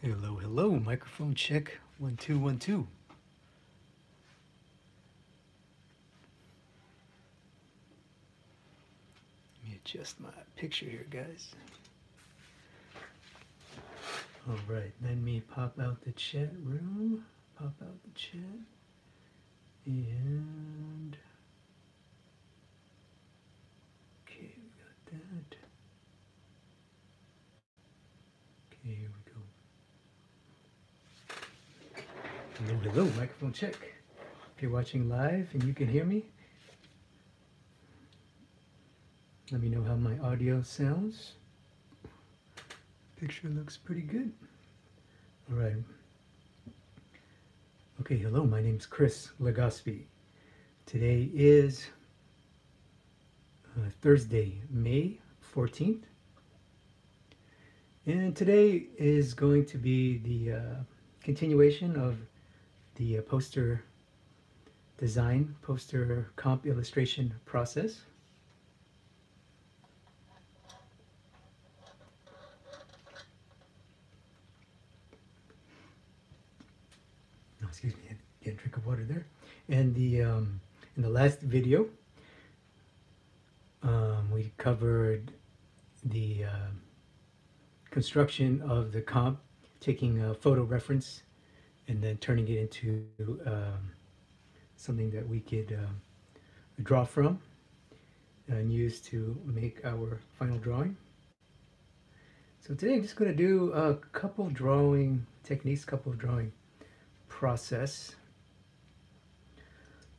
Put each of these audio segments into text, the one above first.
Hello, hello, microphone check, one, two, one, two. Let me adjust my picture here, guys. All right, let me pop out the chat room, pop out the chat, and okay, we got that. Okay, here we go. Hello, hello, microphone check. If you're watching live and you can hear me, let me know how my audio sounds. Picture looks pretty good. All right. Okay, hello, my name's Chris Legaspi. Today is uh, Thursday, May 14th. And today is going to be the uh, continuation of the uh, poster design, poster comp illustration process. No, excuse me, get a drink of water there. And the um, in the last video, um, we covered the uh, construction of the comp, taking a photo reference and then turning it into um, something that we could uh, draw from and use to make our final drawing. So today I'm just going to do a couple drawing techniques, couple drawing process.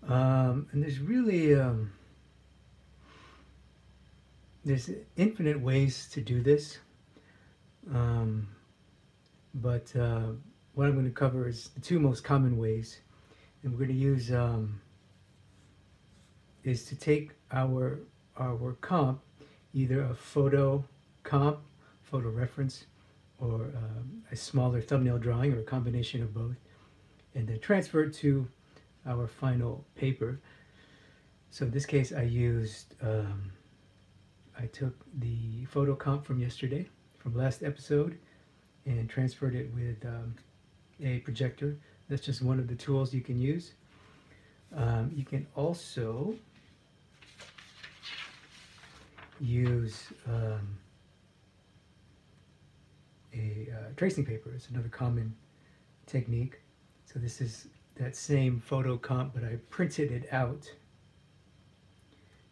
Um, and there's really um, there's infinite ways to do this. Um, but uh, what I'm going to cover is the two most common ways. And we're going to use um, is to take our our comp, either a photo comp, photo reference, or um, a smaller thumbnail drawing, or a combination of both, and then transfer it to our final paper. So in this case, I used, um, I took the photo comp from yesterday, from last episode, and transferred it with um, a projector. That's just one of the tools you can use. Um, you can also use um, a uh, tracing paper. It's another common technique. So this is that same photo comp, but I printed it out.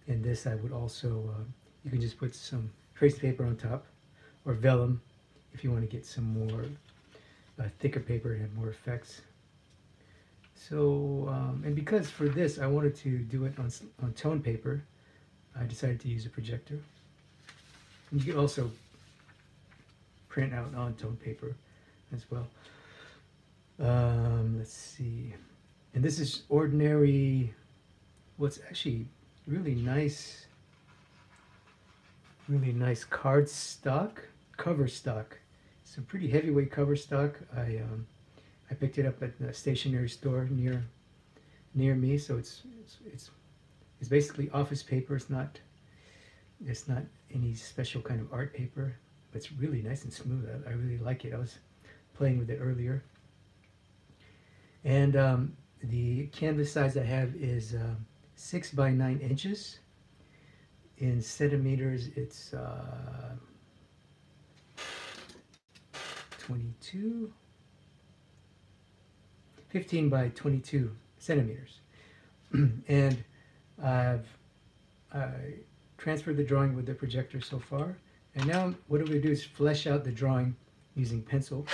And this I would also, uh, you can just put some tracing paper on top, or vellum if you want to get some more thicker paper and have more effects. So, um, and because for this I wanted to do it on, on tone paper, I decided to use a projector. And you can also print out on tone paper as well. Um, let's see. And this is ordinary, what's actually really nice, really nice card stock, cover stock. It's a pretty heavyweight cover stock. I um, I picked it up at the stationery store near near me, so it's it's it's, it's basically office paper. It's not it's not any special kind of art paper, but it's really nice and smooth. I, I really like it. I was playing with it earlier. And um, the canvas size I have is uh, six by nine inches. In centimeters, it's uh, 22, 15 by 22 centimeters. and I've I transferred the drawing with the projector so far. And now what I'm going to do is flesh out the drawing using pencil.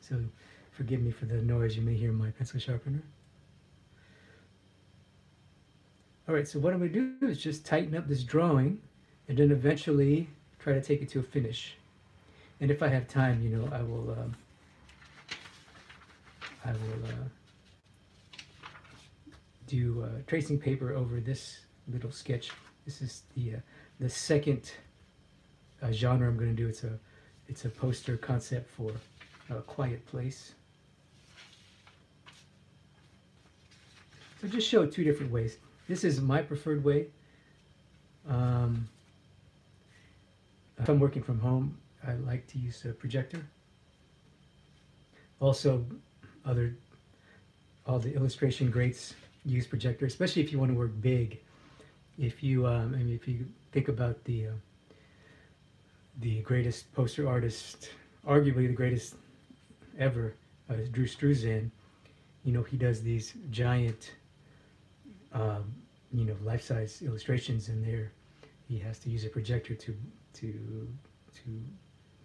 So forgive me for the noise you may hear my pencil sharpener. All right, so what I'm going to do is just tighten up this drawing and then eventually try to take it to a finish. And if I have time, you know, I will, um, I will uh, do uh, tracing paper over this little sketch. This is the uh, the second uh, genre I'm going to do. It's a it's a poster concept for a quiet place. So just show two different ways. This is my preferred way. Um, if I'm working from home, I like to use a projector. Also, other all the illustration greats use projector, especially if you want to work big. If you, um, I mean, if you think about the uh, the greatest poster artist, arguably the greatest ever, uh, Drew Struzan. You know, he does these giant, um, you know, life-size illustrations, and there he has to use a projector to to to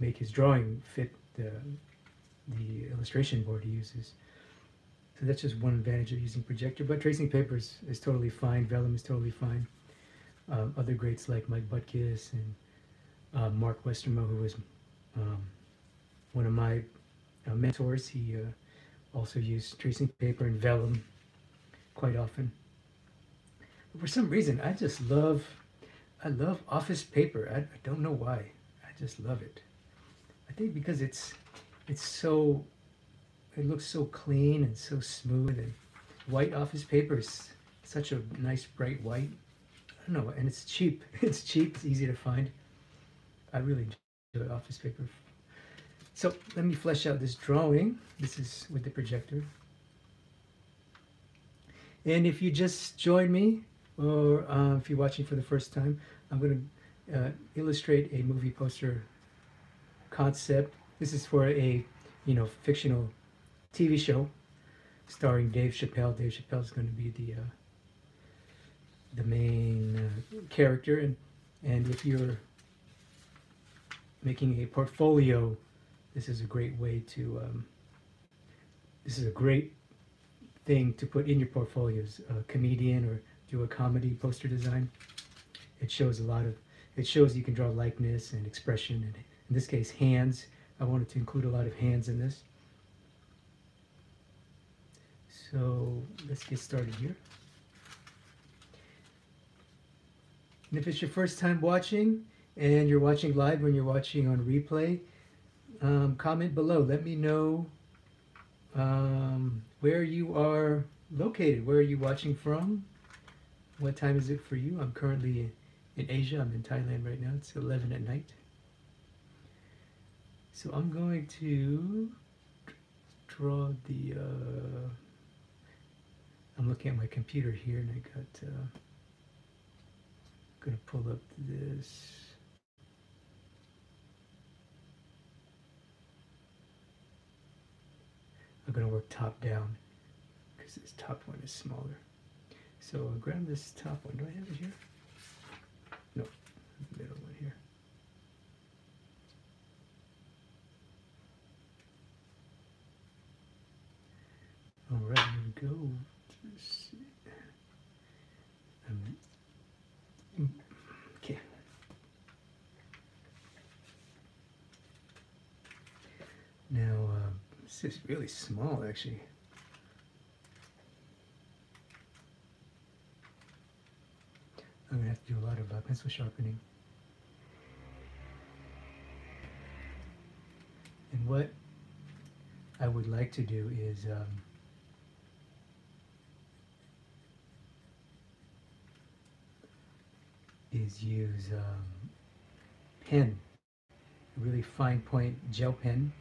make his drawing fit the the illustration board he uses. So that's just one advantage of using projector. But tracing paper is, is totally fine. Vellum is totally fine. Um, other greats like Mike Butkus and uh, Mark Westermoe, who was um, one of my uh, mentors, he uh, also used tracing paper and vellum quite often. But for some reason, I just love, I love office paper. I, I don't know why. I just love it. I think because it's, it's so, it looks so clean and so smooth and white office paper is such a nice bright white. I don't know, and it's cheap. It's cheap. It's easy to find. I really enjoy office paper. So let me flesh out this drawing. This is with the projector. And if you just joined me, or uh, if you're watching for the first time, I'm going to uh, illustrate a movie poster concept. This is for a, you know, fictional TV show starring Dave Chappelle. Dave Chappelle is going to be the uh, the main uh, character, and and if you're making a portfolio, this is a great way to, um, this is a great thing to put in your portfolios, a comedian or do a comedy poster design. It shows a lot of, it shows you can draw likeness and expression, and in this case, hands. I wanted to include a lot of hands in this. So let's get started here. And if it's your first time watching, and you're watching live when you're watching on replay, um, comment below. Let me know um, where you are located. Where are you watching from? What time is it for you? I'm currently in Asia. I'm in Thailand right now. It's 11 at night. So I'm going to draw the, uh, I'm looking at my computer here and I got, uh, going to pull up this. I'm going to work top down because this top one is smaller. So I'll grab this top one. Do I have it here? No, middle one here. All right, here we go. Um, okay. Now, uh, this is really small, actually. I'm to have to do a lot of uh, pencil sharpening. And what I would like to do is um, is use um, pen, a really fine point gel pen.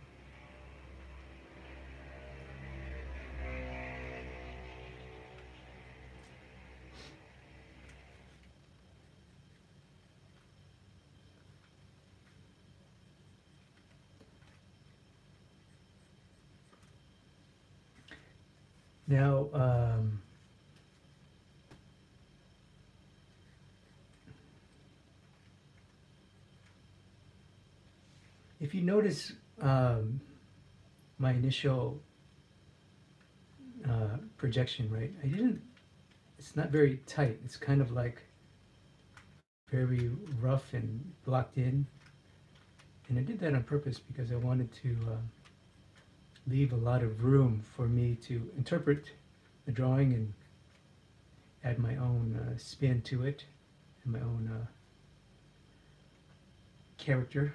Now, um, if you notice um, my initial uh, projection, right, I didn't, it's not very tight. It's kind of like very rough and blocked in. And I did that on purpose because I wanted to uh, leave a lot of room for me to interpret the drawing and add my own uh, spin to it and my own uh, character.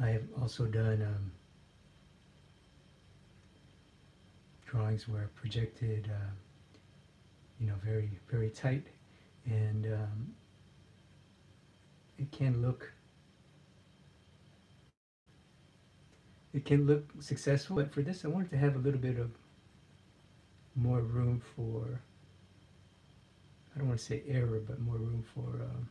I have also done um, drawings where I projected, uh, you know, very, very tight and um, it can look it can look successful but for this I wanted to have a little bit of more room for I don't want to say error but more room for um,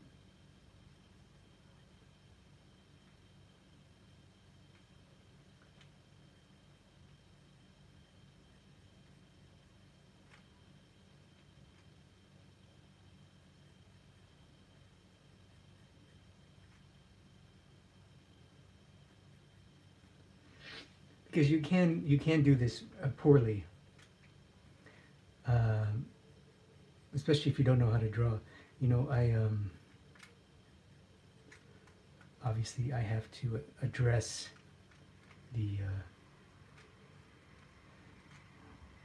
because you can you can do this uh, poorly, um, especially if you don't know how to draw. You know, I um, obviously I have to address the uh,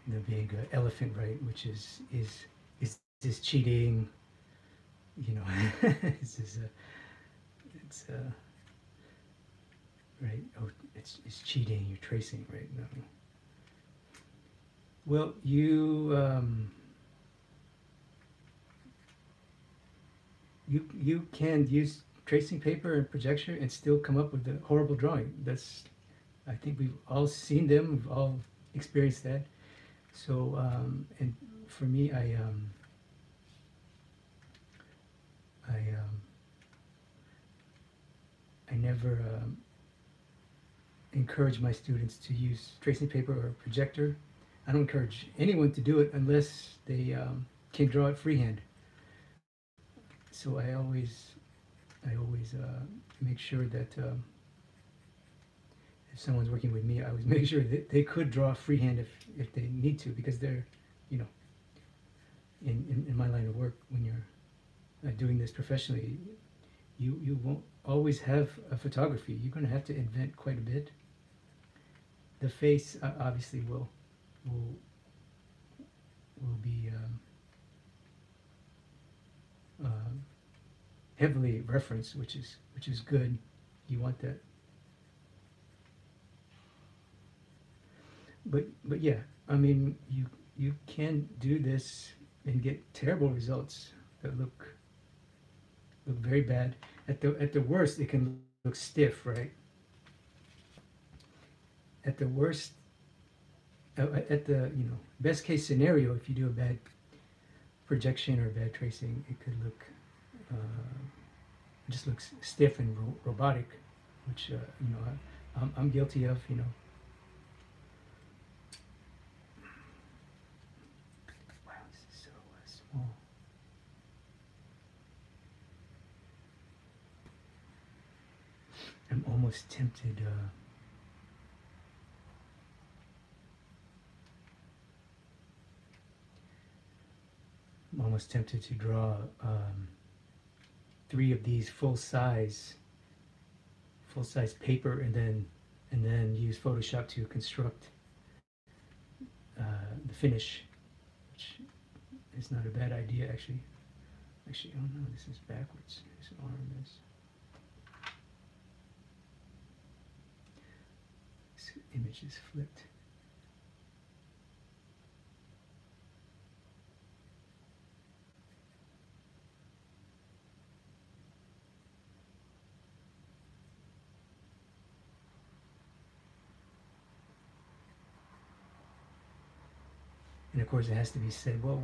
the big uh, elephant, right? Which is is is this cheating? You know, this is a it's a right? Oh, it's, it's cheating, you're tracing, right? No. Well, you, um, you, you can use tracing paper and projection and still come up with a horrible drawing. That's, I think we've all seen them, we've all experienced that. So, um, and for me, I, um, I, um, I never, um, encourage my students to use tracing paper or projector. I don't encourage anyone to do it unless they um, can draw it freehand. So I always, I always uh, make sure that um, if someone's working with me, I always make sure that they could draw freehand if, if they need to, because they're, you know, in, in, in my line of work, when you're uh, doing this professionally, you, you won't always have a photography. You're going to have to invent quite a bit the face uh, obviously will will will be um, uh, heavily referenced, which is which is good. You want that. But but yeah, I mean you you can do this and get terrible results that look look very bad. At the at the worst, it can look stiff, right? At the worst, uh, at the you know best case scenario, if you do a bad projection or bad tracing, it could look uh, just looks stiff and ro robotic, which uh, you know I, I'm, I'm guilty of. You know. Wow, this is so uh, small. I'm almost tempted. Uh, I'm almost tempted to draw um, three of these full size full size paper and then and then use Photoshop to construct uh, the finish which is not a bad idea actually. Actually oh no this is backwards. This arm is this image is flipped And of course, it has to be said, well,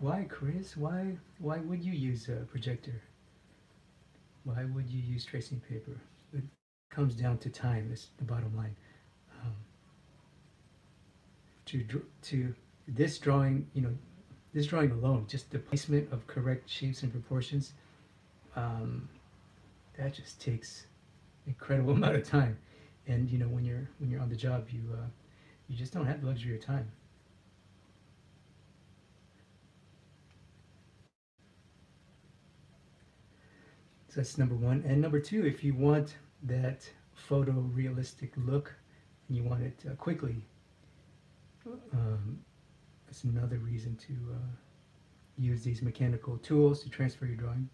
why, Chris? Why, why would you use a projector? Why would you use tracing paper? It comes down to time. Is the bottom line. Um, to to this drawing, you know, this drawing alone, just the placement of correct shapes and proportions, um, that just takes incredible amount of time. And you know, when you're when you're on the job, you uh, you just don't have the luxury of time. So that's number one. And number two, if you want that photorealistic look and you want it uh, quickly, um, that's another reason to uh, use these mechanical tools to transfer your drawing.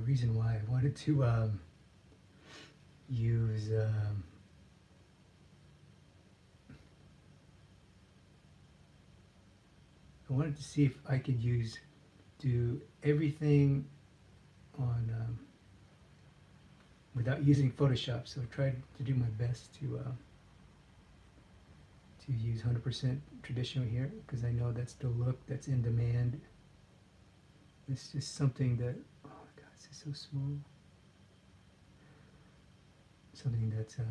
Reason why I wanted to um, use um, I wanted to see if I could use do everything on um, without using Photoshop. So I tried to do my best to uh, to use 100% traditional here because I know that's the look that's in demand. It's just something that this is so small. Something that's uh,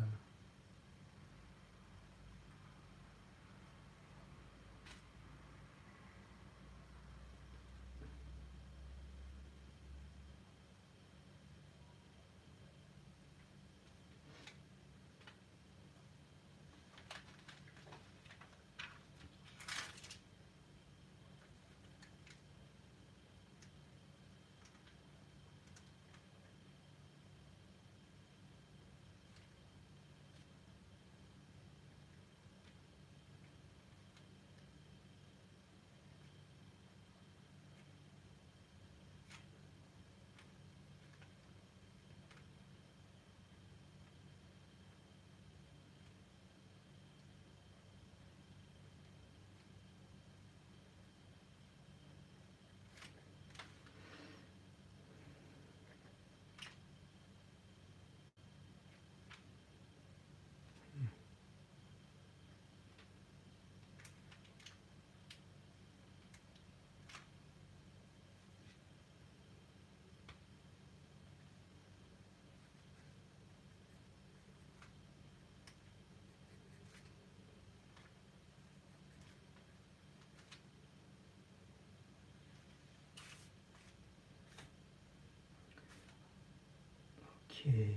Okay,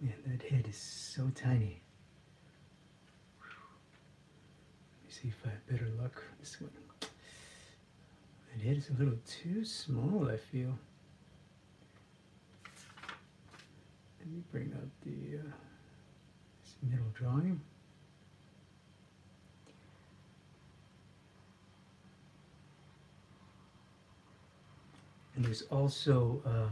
man, that head is so tiny. Let me see if I have better luck this one. That head is a little too small, I feel. Let me bring up the uh, middle drawing. And there's also um,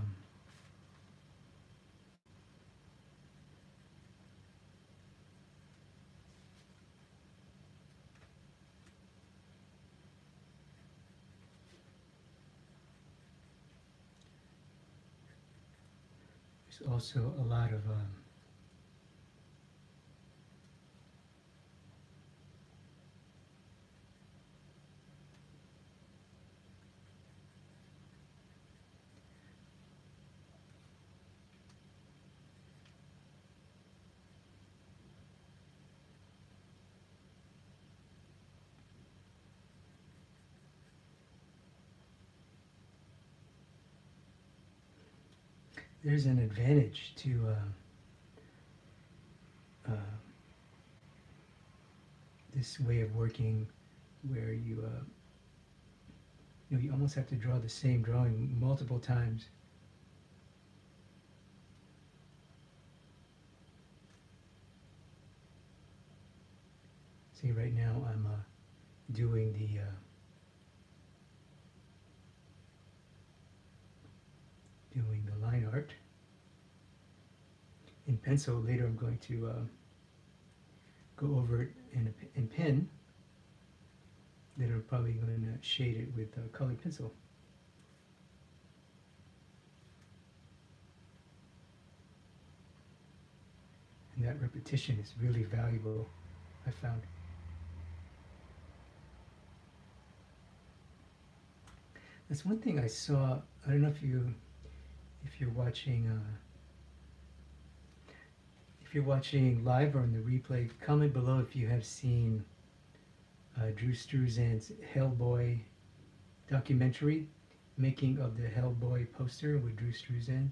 There's also a lot of um, there's an advantage to uh, uh, this way of working where you uh, you know you almost have to draw the same drawing multiple times. See right now I'm uh, doing the doing the line art. In pencil, later I'm going to uh, go over it in, in pen. Then I'm probably going to shade it with a colored pencil. And that repetition is really valuable, I found. That's one thing I saw, I don't know if you if you're watching uh, if you're watching live or in the replay, comment below if you have seen uh, Drew Struzan's Hellboy documentary, making of the Hellboy poster with Drew Struzan.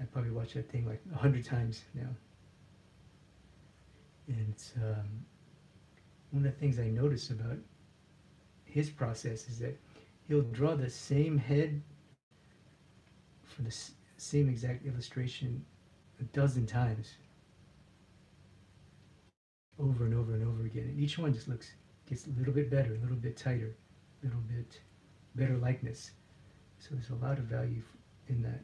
I probably watched that thing like a hundred times now. And it's um, one of the things I notice about his process is that he'll draw the same head for the same exact illustration a dozen times over and over and over again. And each one just looks, gets a little bit better, a little bit tighter, a little bit better likeness. So there's a lot of value in that.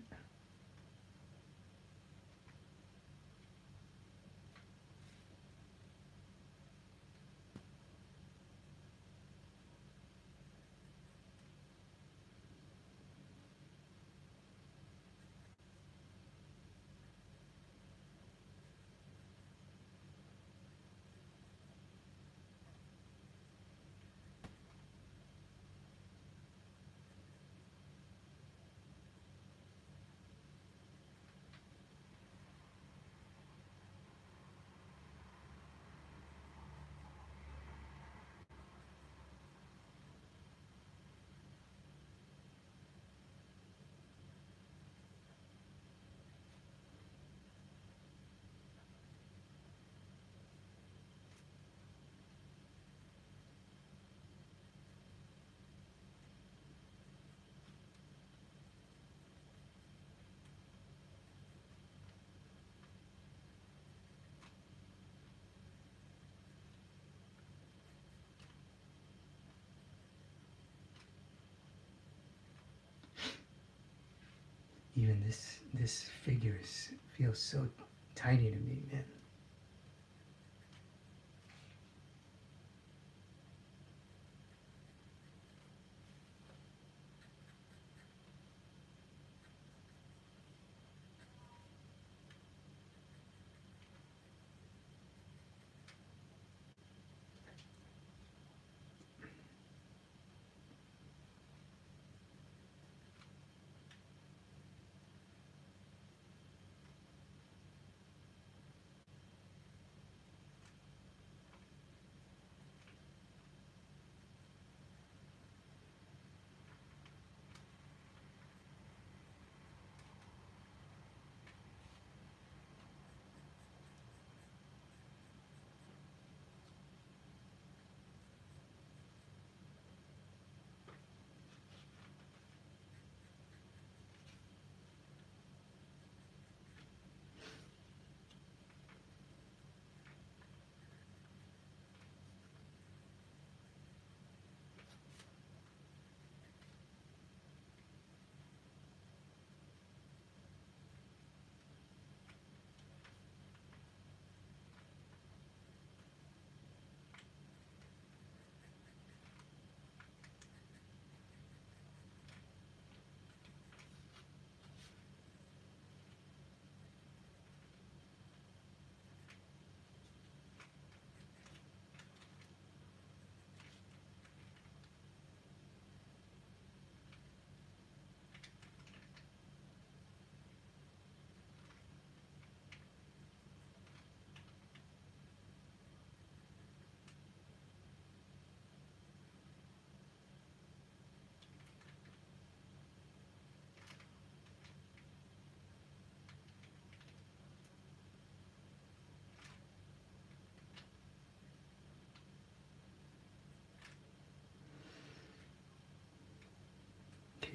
Even this this figure is, feels so tiny to me, man.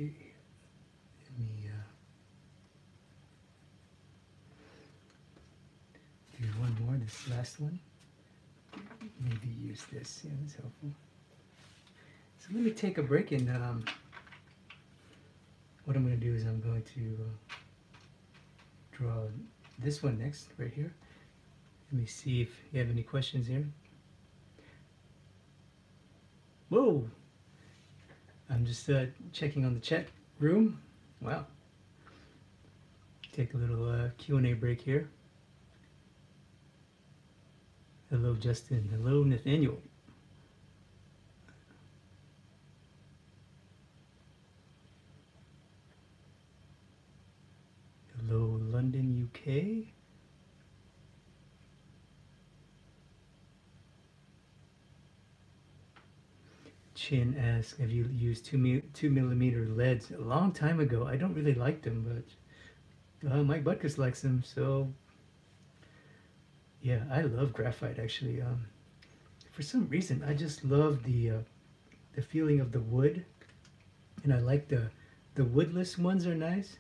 Okay, let me uh, do one more, this last one. Maybe use this, yeah, that's helpful. So let me take a break and um, what I'm going to do is I'm going to uh, draw this one next, right here. Let me see if you have any questions here. Whoa! I'm just uh, checking on the chat room. Wow. Take a little uh, Q&A break here. Hello, Justin. Hello, Nathaniel. Hello, London, UK. Chin asks, have you used two, mi two millimeter leads? A long time ago. I don't really like them, but uh, Mike Butkus likes them, so yeah, I love graphite actually. Um, for some reason, I just love the uh, the feeling of the wood, and I like the the woodless ones are nice.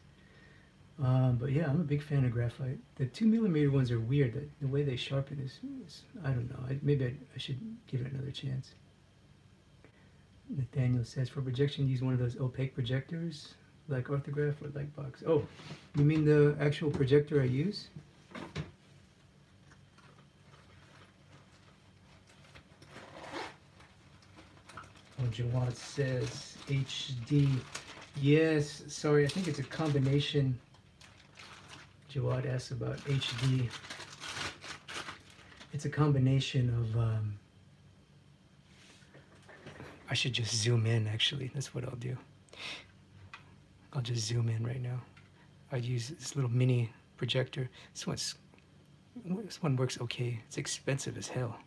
Um, but yeah, I'm a big fan of graphite. The two millimeter ones are weird. The, the way they sharpen is, is I don't know. I, maybe I, I should give it another chance. Nathaniel says, for projection, use one of those opaque projectors. like Artograph or like Lightbox? Oh, you mean the actual projector I use? Oh, Jawad says HD. Yes, sorry, I think it's a combination. Jawad asks about HD. It's a combination of. Um, I should just zoom in actually. That's what I'll do. I'll just zoom in right now. I use this little mini projector. This one's this one works okay. It's expensive as hell.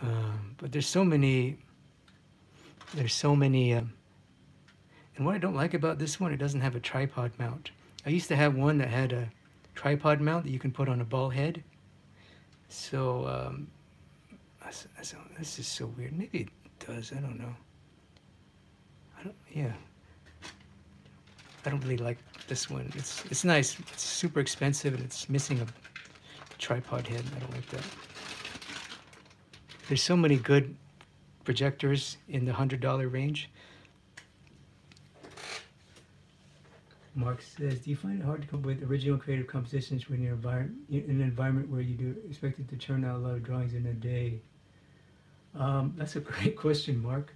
Um, but there's so many. There's so many. Um, and what I don't like about this one, it doesn't have a tripod mount. I used to have one that had a tripod mount that you can put on a ball head. So um, this is so weird. Maybe does. I don't know. I don't. Yeah. I don't really like this one. It's it's nice. It's super expensive and it's missing a tripod head. I don't like that. There's so many good projectors in the hundred dollar range. Mark says, do you find it hard to come up with original creative compositions when you're in an environment where you do expected to churn out a lot of drawings in a day? Um, that's a great question, Mark.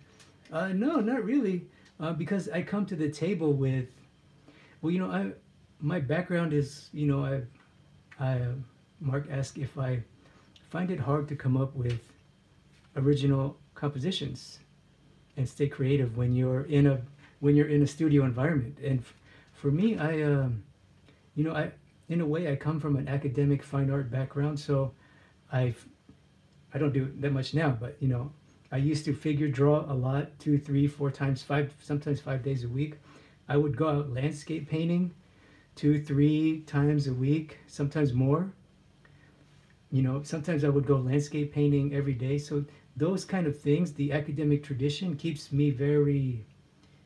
Uh, no, not really, uh, because I come to the table with, well, you know, I my background is, you know, I, I Mark asked if I find it hard to come up with original compositions and stay creative when you're in a when you're in a studio environment and for me, I, um, you know, I, in a way, I come from an academic fine art background, so I've, I don't do that much now, but you know, I used to figure draw a lot, two, three, four times, five, sometimes five days a week. I would go out landscape painting two, three times a week, sometimes more. You know, sometimes I would go landscape painting every day. So those kind of things, the academic tradition keeps me very,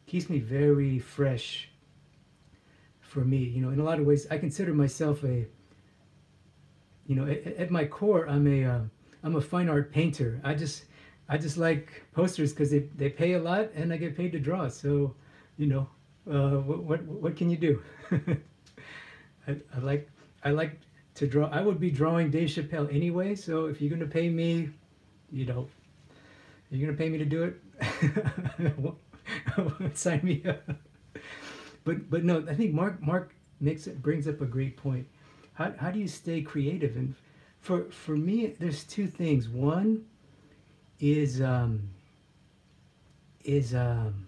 keeps me very fresh for me. You know, in a lot of ways, I consider myself a, you know, at, at my core, I'm a, am uh, a fine art painter. I just, I just like posters because they, they pay a lot and I get paid to draw. So, you know, uh, what, what, what can you do? I, I like, I like to draw. I would be drawing Dave Chappelle anyway. So if you're going to pay me, you know, you're going to pay me to do it, sign me up but but no, I think Mark Mark makes it brings up a great point. How how do you stay creative? And for for me, there's two things. One is um, is um,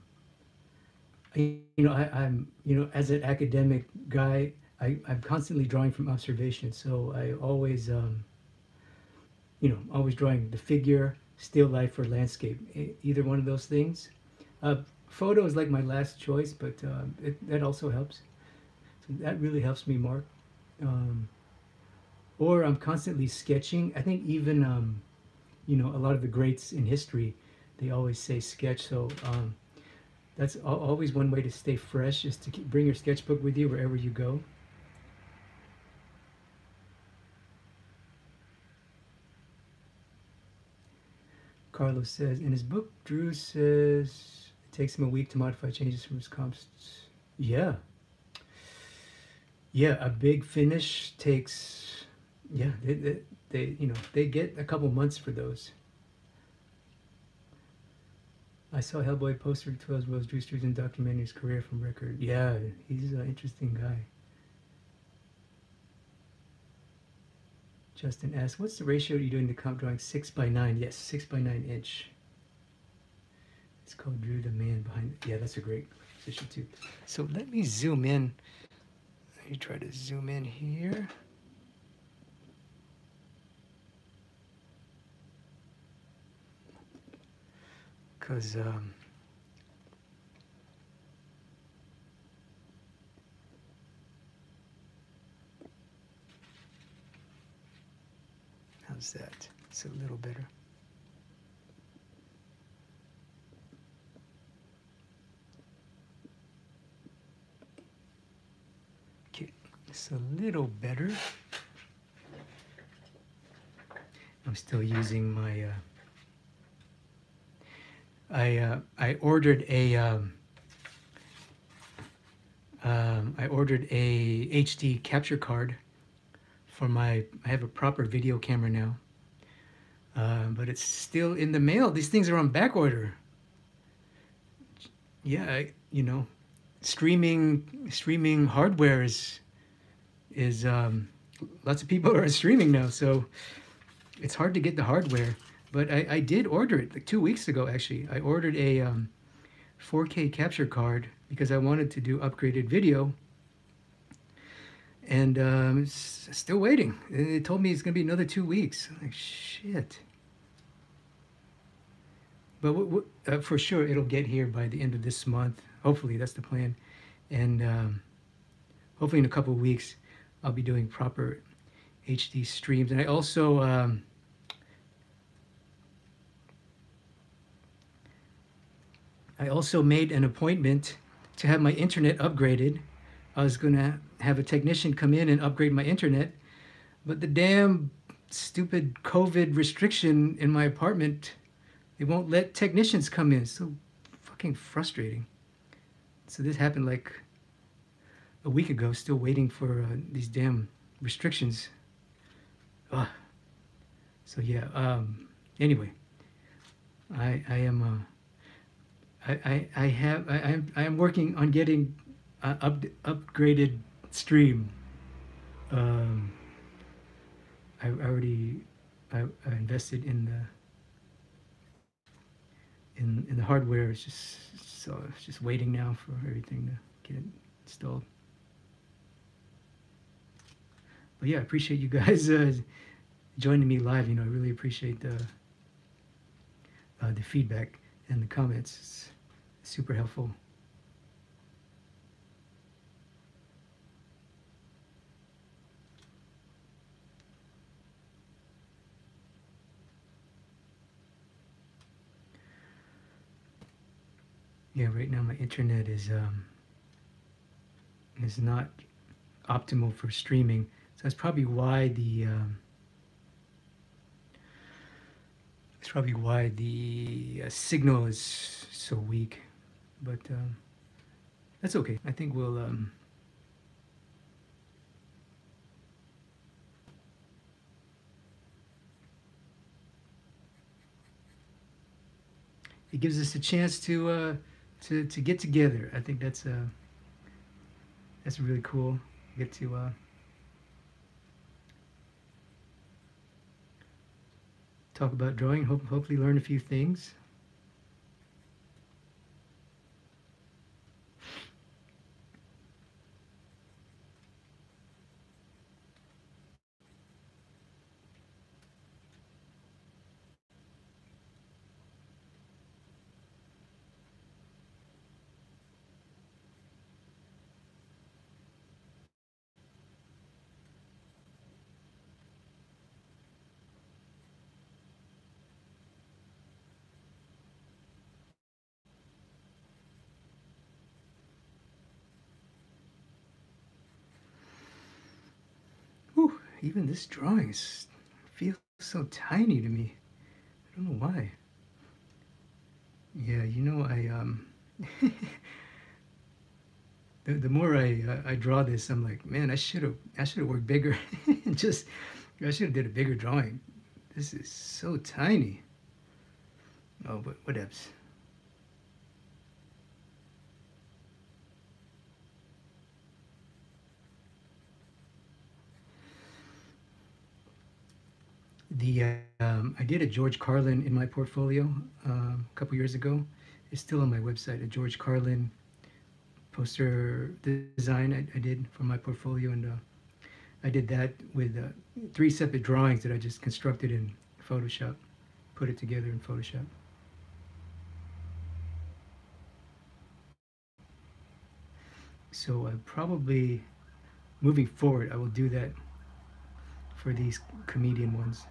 you know I, I'm you know as an academic guy, I I'm constantly drawing from observation. So I always um, you know always drawing the figure, still life, or landscape. Either one of those things. Uh, photo is like my last choice, but it, that also helps. So that really helps me, Mark. Um, or I'm constantly sketching. I think even, um, you know, a lot of the greats in history, they always say sketch. So um, that's always one way to stay fresh is to keep, bring your sketchbook with you wherever you go. Carlos says, in his book, Drew says, it takes him a week to modify changes from his comps. Yeah. Yeah, a big finish takes, yeah, they, they, they, you know, they get a couple months for those. I saw Hellboy poster to as well as Drew Struzan documenting his career from record. Yeah, he's an interesting guy. Justin asks, what's the ratio you're doing the comp drawing? Six by nine. Yes, six by nine inch. It's called Drew the Man Behind. Yeah, that's a great position too. So let me zoom in. Let me try to zoom in here. Because um, how's that? It's a little better. Okay, It's a little better. I'm still using my, uh, I, uh, I ordered a, um, um, I ordered a HD capture card for my, I have a proper video camera now. Uh, but it's still in the mail. These things are on back order. Yeah, I, you know, streaming streaming hardware is is um, lots of people are streaming now, so it's hard to get the hardware. But I, I did order it like two weeks ago. Actually, I ordered a um, 4K capture card because I wanted to do upgraded video. And um, still waiting. It told me it's gonna be another two weeks. I'm like shit. But uh, for sure, it'll get here by the end of this month. Hopefully, that's the plan. And um, hopefully, in a couple weeks, I'll be doing proper HD streams. And I also um, I also made an appointment to have my internet upgraded. I was to have a technician come in and upgrade my internet, but the damn stupid COVID restriction in my apartment, they won't let technicians come in. so fucking frustrating. So this happened like a week ago, still waiting for uh, these damn restrictions. Ugh. So yeah, um, anyway, I, I am, uh, I, I, have I, I'm I am working on getting up, upgraded stream. Um, I, already I, I, invested in the in in the hardware. It's just so it's just waiting now for everything to get installed. But yeah, I appreciate you guys uh, joining me live. You know, I really appreciate the uh, the feedback and the comments. Super helpful. Yeah, right now my internet is um, is not optimal for streaming. So that's probably why the um, that's probably why the uh, signal is so weak but um, that's okay. I think we'll um, it gives us a chance to uh, to to get together. I think that's uh, that's really cool. Get to uh, talk about drawing. Hope, hopefully, learn a few things. Even this drawing feels so tiny to me. I don't know why. Yeah, you know, I, um, the, the more I, uh, I draw this, I'm like, man, I should have, I should have worked bigger. Just, I should have did a bigger drawing. This is so tiny. Oh, but whatevs. The um, I did a George Carlin in my portfolio uh, a couple years ago. It's still on my website. A George Carlin poster design I, I did for my portfolio, and uh, I did that with uh, three separate drawings that I just constructed in Photoshop, put it together in Photoshop. So I probably, moving forward, I will do that for these comedian ones.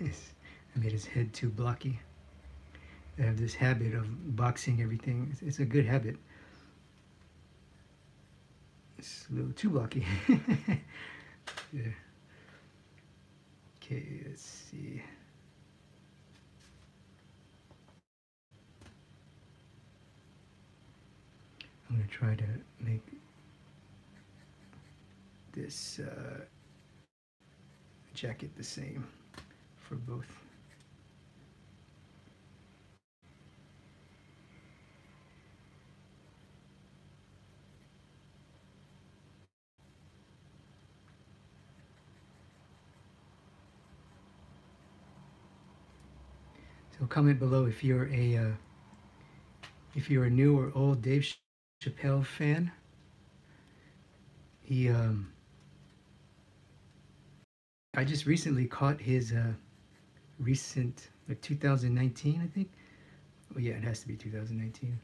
I made his head too blocky. I have this habit of boxing everything. It's, it's a good habit. It's a little too blocky. yeah. Okay, let's see. I'm going to try to make this uh, jacket the same for both. So comment below if you're a uh, if you're a new or old Dave Chappelle fan. He um, I just recently caught his uh, recent like 2019 I think. Oh yeah, it has to be 2019.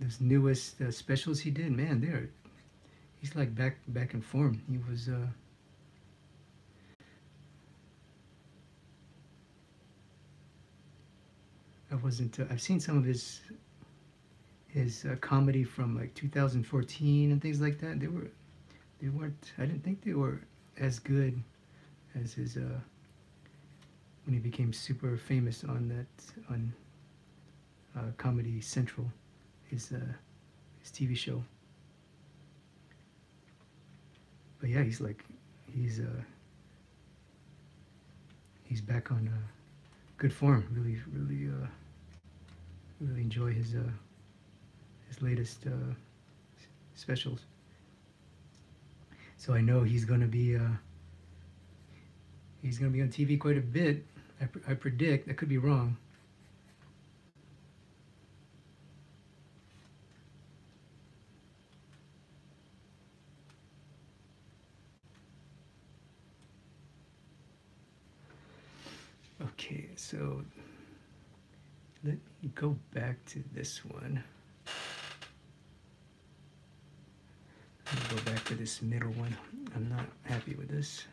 Those newest uh, specials he did, man, they're he's like back back in form. He was uh, I wasn't. Uh, I've seen some of his his uh, comedy from like 2014 and things like that. They were they weren't. I didn't think they were as good as his uh, when he became super famous on that on uh, Comedy Central, his uh, his TV show. But yeah, he's like he's uh he's back on uh, good form. Really, really. Uh, really enjoy his uh, his latest uh, specials. So I know he's gonna be uh, he's gonna be on TV quite a bit. I, pr I predict. that could be wrong. Okay, so let me go back to this one. go back to this middle one. I'm not happy with this.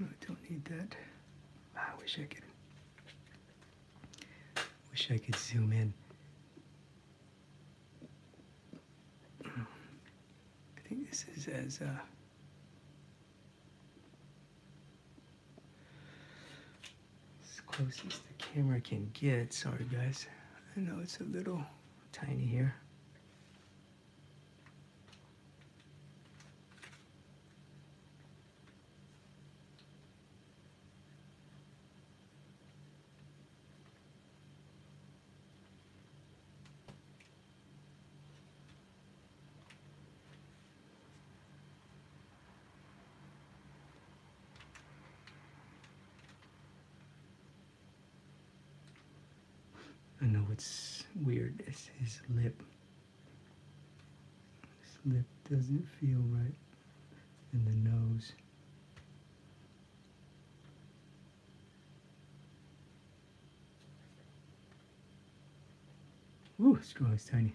I don't need that. Ah, I wish I could. Wish I could zoom in. this uh, as close as the camera can get. Sorry guys, I know it's a little tiny here. I know it's weird. It's his lip. His lip doesn't feel right. And the nose. Ooh, straw is tiny.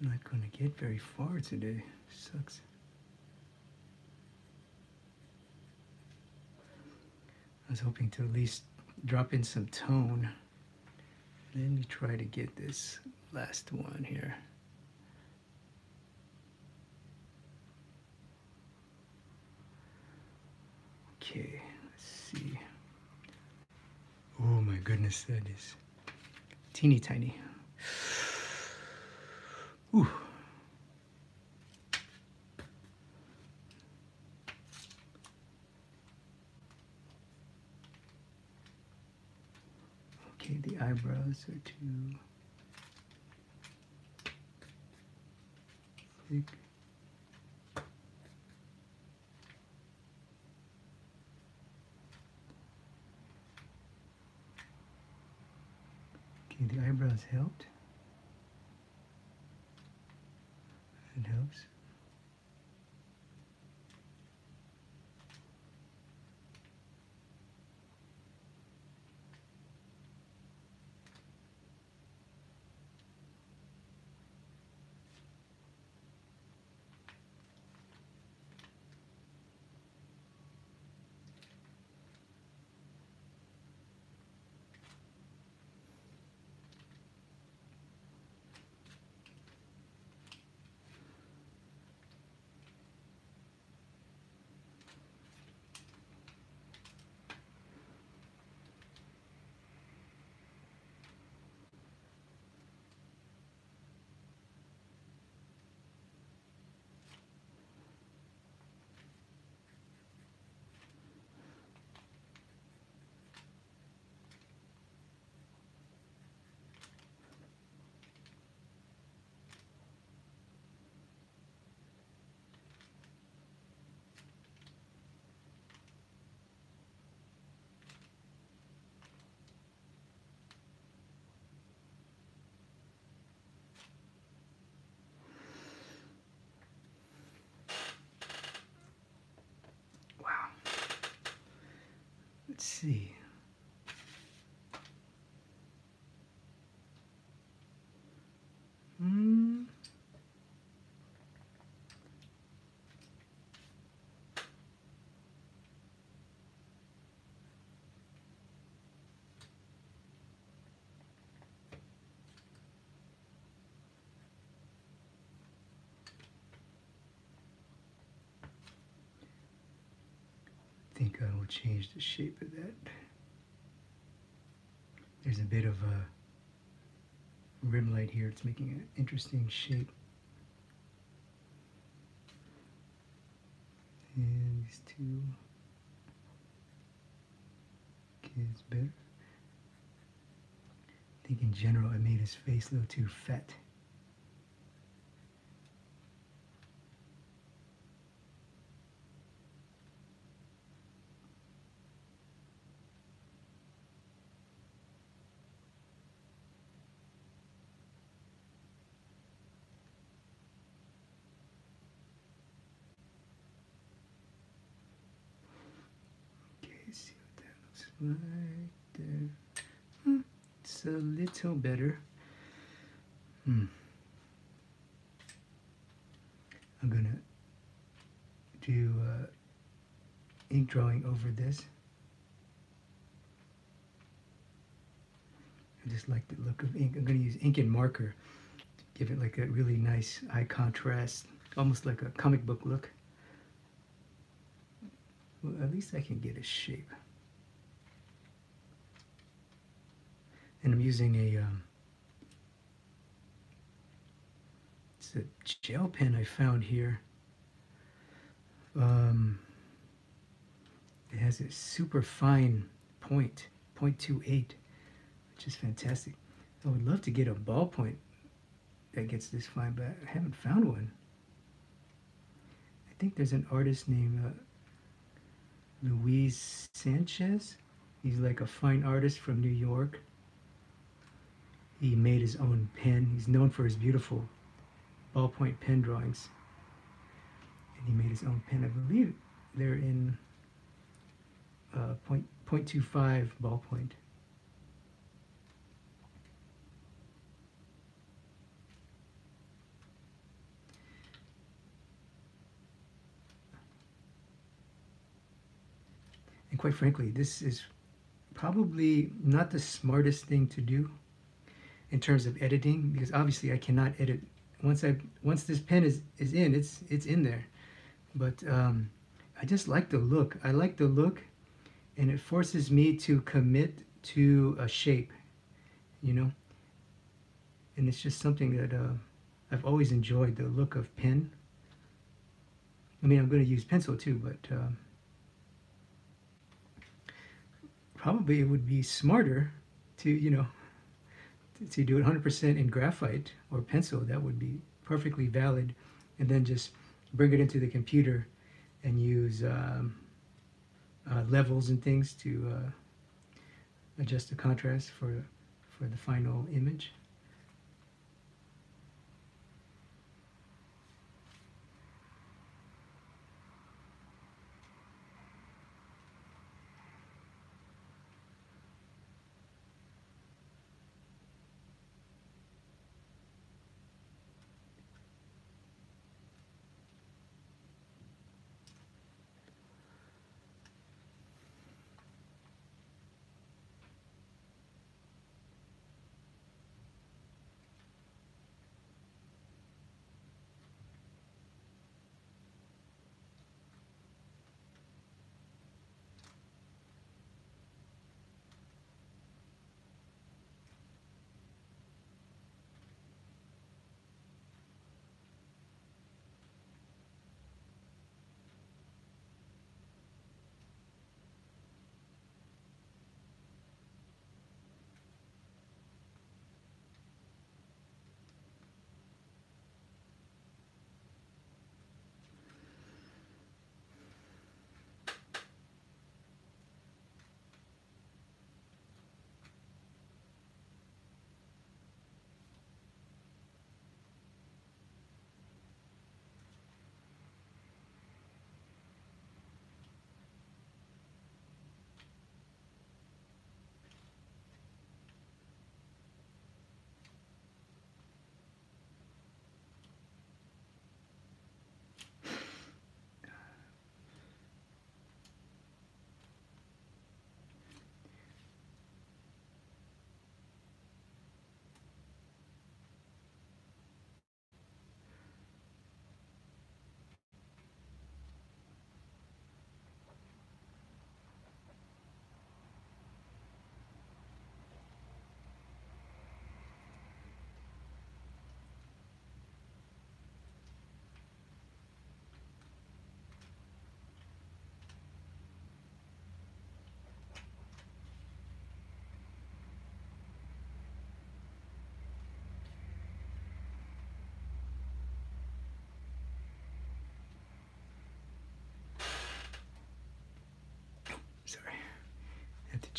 Not going to get very far today. Sucks. I was hoping to at least drop in some tone. Let me try to get this last one here. Okay, let's see. Oh my goodness, that is teeny tiny. Ooh. Okay, the eyebrows are too thick. Okay, the eyebrows helped. It helps. Let's see. Hmm. I think I will change the shape of that. There's a bit of a rim light here. It's making an interesting shape. And these two. It's better. I think in general I made his face a little too fat. Okay, see what like there. Hmm, it's a little better. Hmm. I'm gonna do uh, ink drawing over this. I just like the look of ink. I'm gonna use ink and marker to give it like a really nice eye contrast, almost like a comic book look. Well, at least I can get a shape. And I'm using a, um, it's a gel pen I found here. Um, it has a super fine point, 0.28, which is fantastic. I would love to get a ballpoint that gets this fine, but I haven't found one. I think there's an artist named uh, Luis Sanchez. He's like a fine artist from New York. He made his own pen. He's known for his beautiful ballpoint pen drawings. And he made his own pen. I believe they're in uh, point, 0.25 ballpoint. And quite frankly, this is probably not the smartest thing to do in terms of editing because obviously I cannot edit. Once I once this pen is is in it's it's in there. But um, I just like the look. I like the look and it forces me to commit to a shape you know? And it's just something that uh, I've always enjoyed the look of pen. I mean I'm going to use pencil too but uh, probably it would be smarter to you know to do it 100% in graphite or pencil, that would be perfectly valid. And then just bring it into the computer and use um, uh, levels and things to uh, adjust the contrast for, for the final image.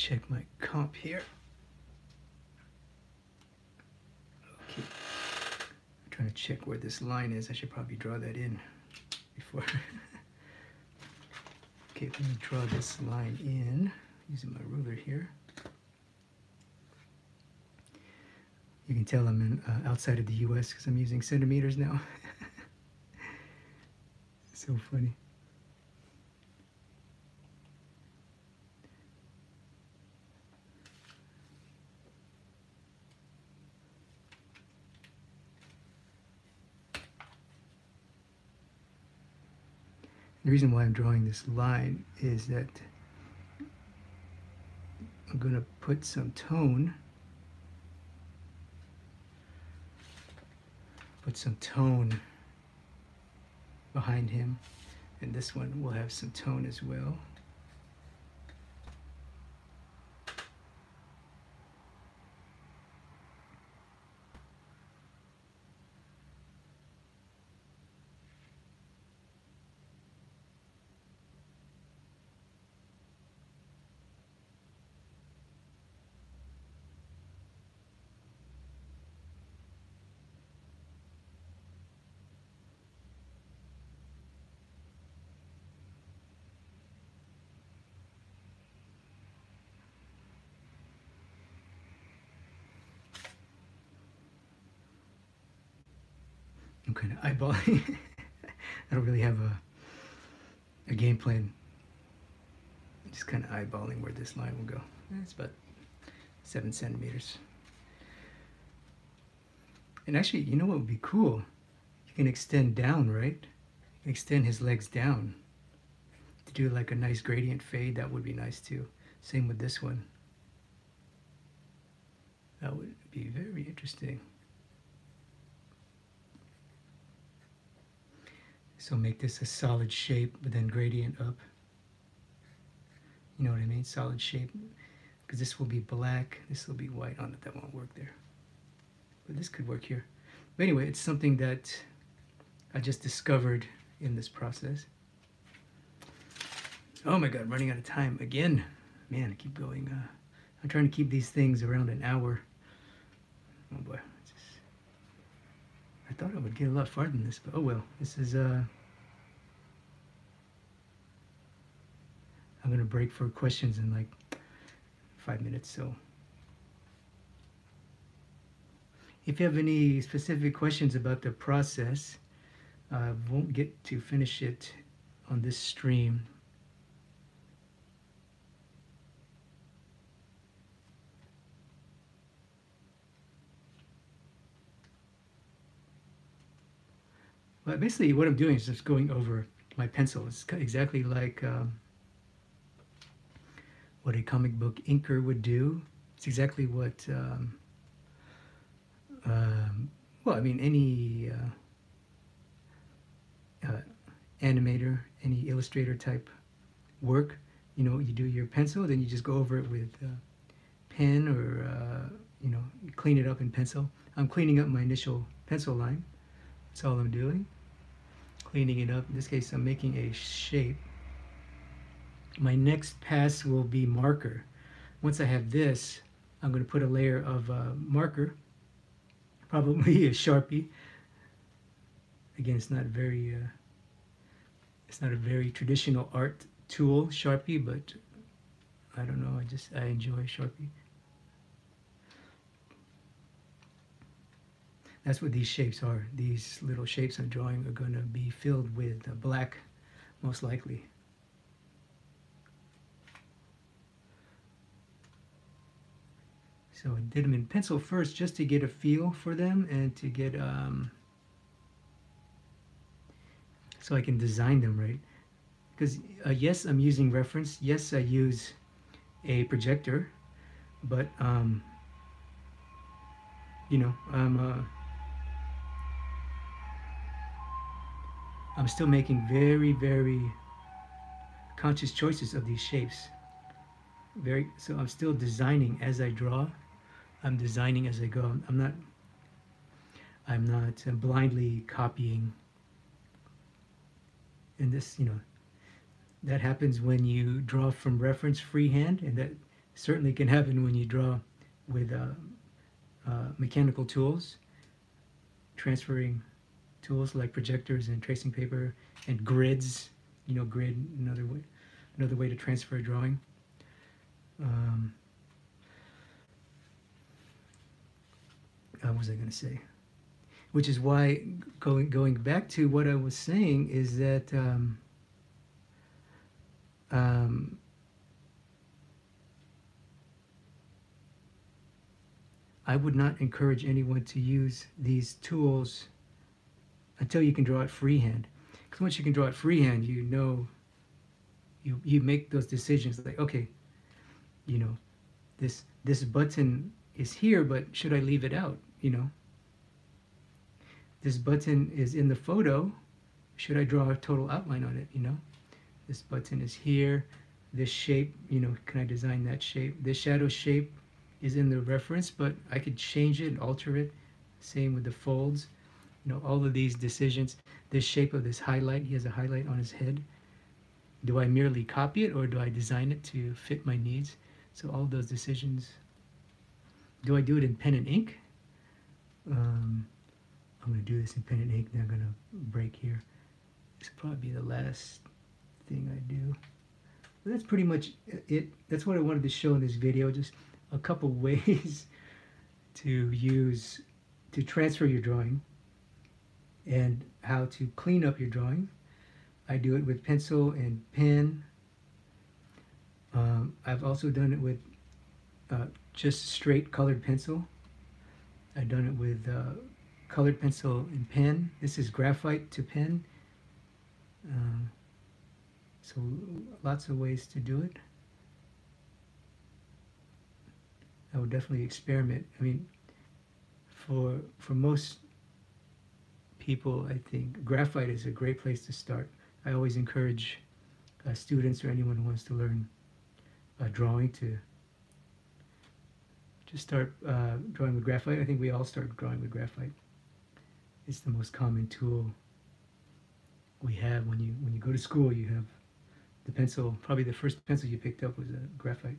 Check my comp here. Okay, I'm trying to check where this line is. I should probably draw that in before. okay, let me draw this line in using my ruler here. You can tell I'm in, uh, outside of the US because I'm using centimeters now. so funny. The reason why I'm drawing this line is that I'm going to put some tone, put some tone behind him, and this one will have some tone as well. I'm of eyeballing. I don't really have a, a game plan just kind of eyeballing where this line will go. Hmm. It's about seven centimeters. And actually, you know what would be cool? You can extend down, right? extend his legs down to do like a nice gradient fade. That would be nice too. Same with this one. That would be very interesting. So make this a solid shape, but then gradient up. You know what I mean? Solid shape. Because this will be black, this will be white. On oh, it. that won't work there. But this could work here. But anyway, it's something that I just discovered in this process. Oh my God, running out of time again. Man, I keep going. Uh, I'm trying to keep these things around an hour. Oh boy, thought I would get a lot farther than this, but oh well. This is, uh, I'm gonna break for questions in like five minutes, so. If you have any specific questions about the process, I won't get to finish it on this stream. But basically what I'm doing is just going over my pencil. It's exactly like um, what a comic book inker would do. It's exactly what, um, um, well, I mean, any uh, uh, animator, any illustrator type work, you know, you do your pencil, then you just go over it with uh, pen or, uh, you know, clean it up in pencil. I'm cleaning up my initial pencil line. That's all I'm doing. Cleaning it up. In this case, I'm making a shape. My next pass will be marker. Once I have this, I'm going to put a layer of uh, marker, probably a Sharpie, again it's not very uh, it's not a very traditional art tool Sharpie but I don't know I just I enjoy Sharpie that's what these shapes are these little shapes I'm drawing are going to be filled with black most likely so I did them in pencil first just to get a feel for them and to get um, so I can design them right. Because uh, yes, I'm using reference. Yes, I use a projector, but um, you know, I'm uh, I'm still making very, very conscious choices of these shapes. Very so I'm still designing as I draw. I'm designing as I go. I'm not I'm not uh, blindly copying and this, you know, that happens when you draw from reference freehand, and that certainly can happen when you draw with uh, uh, mechanical tools, transferring tools like projectors and tracing paper and grids. You know, grid another way, another way to transfer a drawing. Um, uh, what was I going to say? which is why going going back to what I was saying is that um, um, I would not encourage anyone to use these tools until you can draw it freehand. Because once you can draw it freehand, you know, you you make those decisions like, okay, you know, this this button is here, but should I leave it out? You know, this button is in the photo. Should I draw a total outline on it, you know? This button is here. This shape, you know, can I design that shape? This shadow shape is in the reference, but I could change it and alter it. Same with the folds. You know, all of these decisions. This shape of this highlight, he has a highlight on his head. Do I merely copy it or do I design it to fit my needs? So all those decisions. Do I do it in pen and ink? Um, I'm going to do this in pen and ink, then I'm going to break here. This will probably be the last thing I do. But that's pretty much it. That's what I wanted to show in this video, just a couple ways to use, to transfer your drawing and how to clean up your drawing. I do it with pencil and pen. Um, I've also done it with uh, just straight colored pencil. I've done it with uh, colored pencil and pen. This is graphite to pen. Um, so lots of ways to do it. I would definitely experiment. I mean, for for most people, I think graphite is a great place to start. I always encourage uh, students or anyone who wants to learn uh, drawing to just start uh, drawing with graphite. I think we all start drawing with graphite. It's the most common tool we have when you when you go to school. You have the pencil. Probably the first pencil you picked up was a graphite.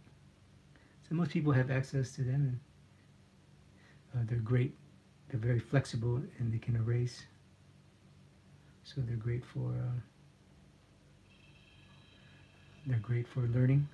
So most people have access to them, and uh, they're great. They're very flexible and they can erase. So they're great for uh, they're great for learning.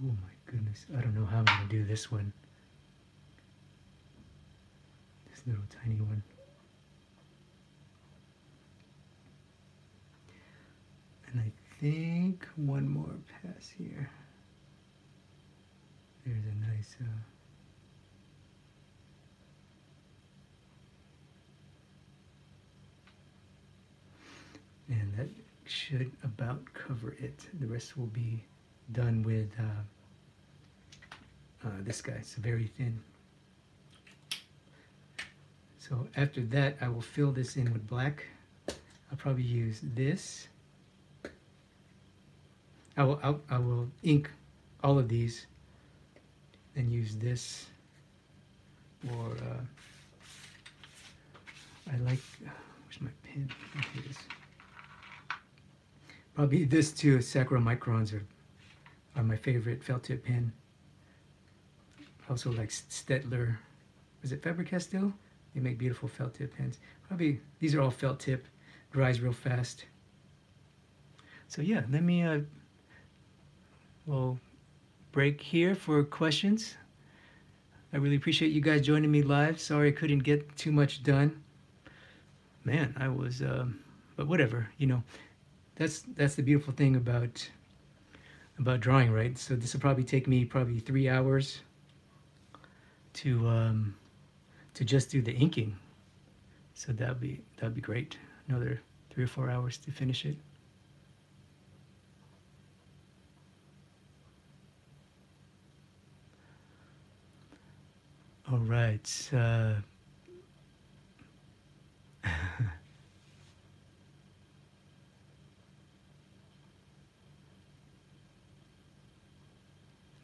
Oh my goodness, I don't know how I'm going to do this one. This little tiny one. And I think one more pass here. There's a nice uh, and that should about cover it. The rest will be done with uh, uh, this guy. It's very thin. So after that, I will fill this in with black. I'll probably use this. I will, I'll, I will ink all of these and use this or uh, I like, where's my pen? Probably this too, Sakura Microns are are my favorite felt tip pen. Also like Staedtler, is it Faber-Castell? They make beautiful felt tip pens. Probably, these are all felt tip, dries real fast. So yeah, let me, uh, we'll break here for questions. I really appreciate you guys joining me live. Sorry I couldn't get too much done. Man, I was, um, but whatever, you know, that's, that's the beautiful thing about about drawing, right? So this will probably take me probably three hours to um, to just do the inking. So that'd be that'd be great. Another three or four hours to finish it. All right.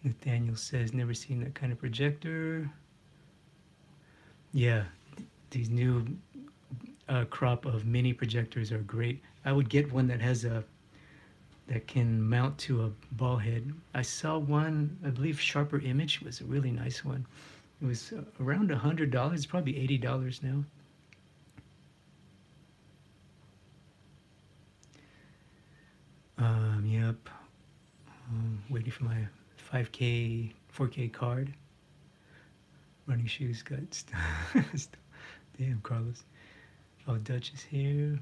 Nathaniel says, never seen that kind of projector. Yeah, these new uh, crop of mini projectors are great. I would get one that has a that can mount to a ball head. I saw one, I believe Sharper Image was a really nice one. It was uh, around a hundred dollars, probably eighty dollars now. Um, yep. Um, waiting for my 5K, 4K card. Running shoes got Damn, Carlos. Oh, Dutch is here.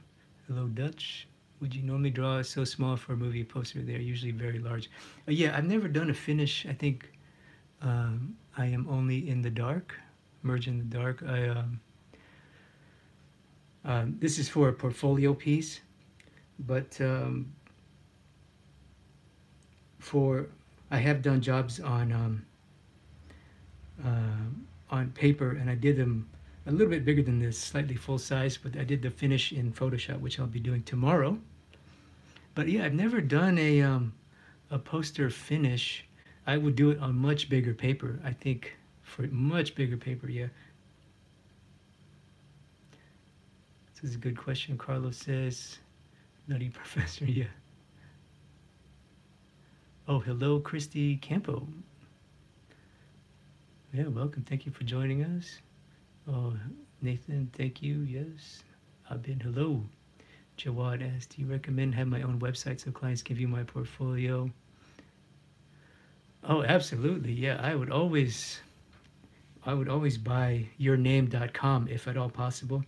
Hello, Dutch. Would you normally draw so small for a movie poster? They're usually very large. Uh, yeah, I've never done a finish. I think um, I am only in the dark, merge in the dark. I um, um, this is for a portfolio piece, but um, for I have done jobs on um, uh, on paper, and I did them a little bit bigger than this, slightly full size, but I did the finish in Photoshop, which I'll be doing tomorrow. But yeah, I've never done a um, a poster finish. I would do it on much bigger paper. I think for much bigger paper, yeah. This is a good question. Carlos says, "Nutty professor," yeah. Oh, hello, Christy Campo. Yeah, welcome. Thank you for joining us. Oh, Nathan, thank you. Yes, I've been hello. Jawad asks, do you recommend have my own website so clients can view my portfolio? Oh, absolutely. Yeah, I would always, I would always buy yourname.com if at all possible.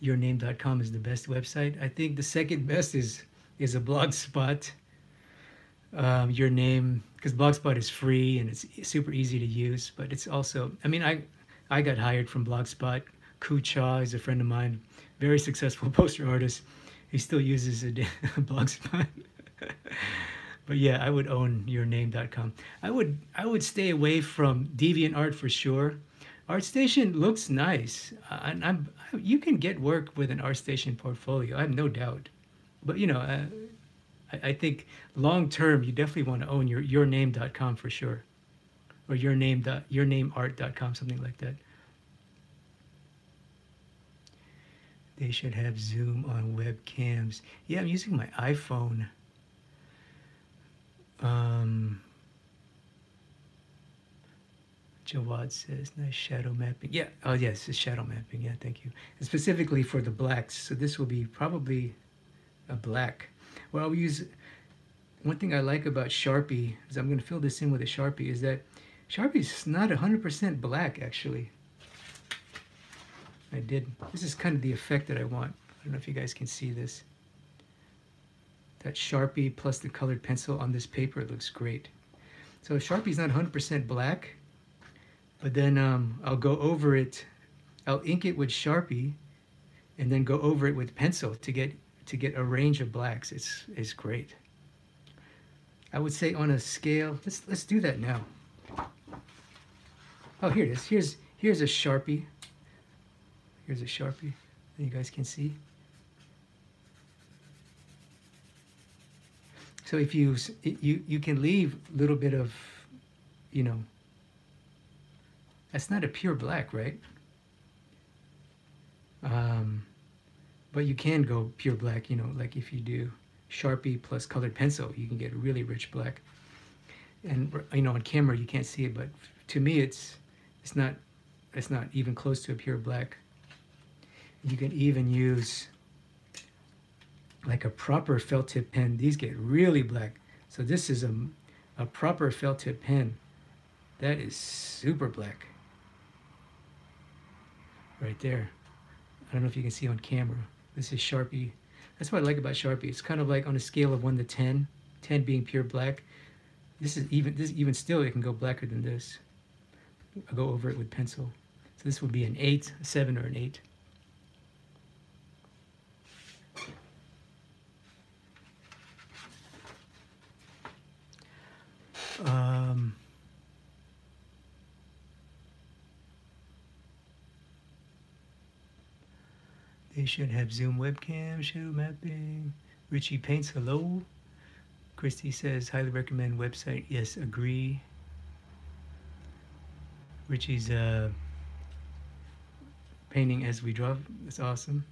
Yourname.com is the best website. I think the second best is is a blogspot. Um, your name, because Blogspot is free and it's super easy to use, but it's also, I mean, I I got hired from Blogspot. Ku Cha is a friend of mine, very successful poster artist. He still uses a Blogspot. but yeah, I would own yourname.com. I would I would stay away from DeviantArt for sure. ArtStation looks nice, uh, and I'm you can get work with an ArtStation portfolio. I have no doubt, but you know, uh, I, think long term you definitely want to own your yourname.com for sure, or your name dot yournameart.com something like that. They should have Zoom on webcams. Yeah, I'm using my iPhone. Um, Jawad says, nice shadow mapping. Yeah, oh yes, it's shadow mapping. Yeah, thank you. And specifically for the blacks. So this will be probably a black. Well, I'll use, one thing I like about Sharpie, is I'm gonna fill this in with a Sharpie, is that Sharpie's not 100% black actually. I did, this is kind of the effect that I want. I don't know if you guys can see this. That Sharpie plus the colored pencil on this paper looks great. So Sharpie's not 100% black, but then um, I'll go over it, I'll ink it with Sharpie and then go over it with pencil to get to get a range of blacks. It's, it's great. I would say on a scale, let's, let's do that now. Oh, here it is. Here's, here's a Sharpie. Here's a Sharpie that you guys can see. So if you, you, you can leave a little bit of, you know, that's not a pure black, right? Um, but you can go pure black, you know, like if you do Sharpie plus colored pencil, you can get really rich black. And, you know, on camera you can't see it, but to me it's, it's not, it's not even close to a pure black. You can even use like a proper felt tip pen. These get really black. So this is a, a proper felt tip pen. That is super black. Right there. I don't know if you can see on camera. This is Sharpie. That's what I like about Sharpie. It's kind of like on a scale of 1 to 10, 10 being pure black. This is even this even still it can go blacker than this. I'll go over it with pencil. So this would be an 8, a 7 or an 8. Um, they should have Zoom webcam, shadow mapping. Richie paints hello. Christy says highly recommend website. Yes, agree. Richie's uh, painting as we draw. That's awesome.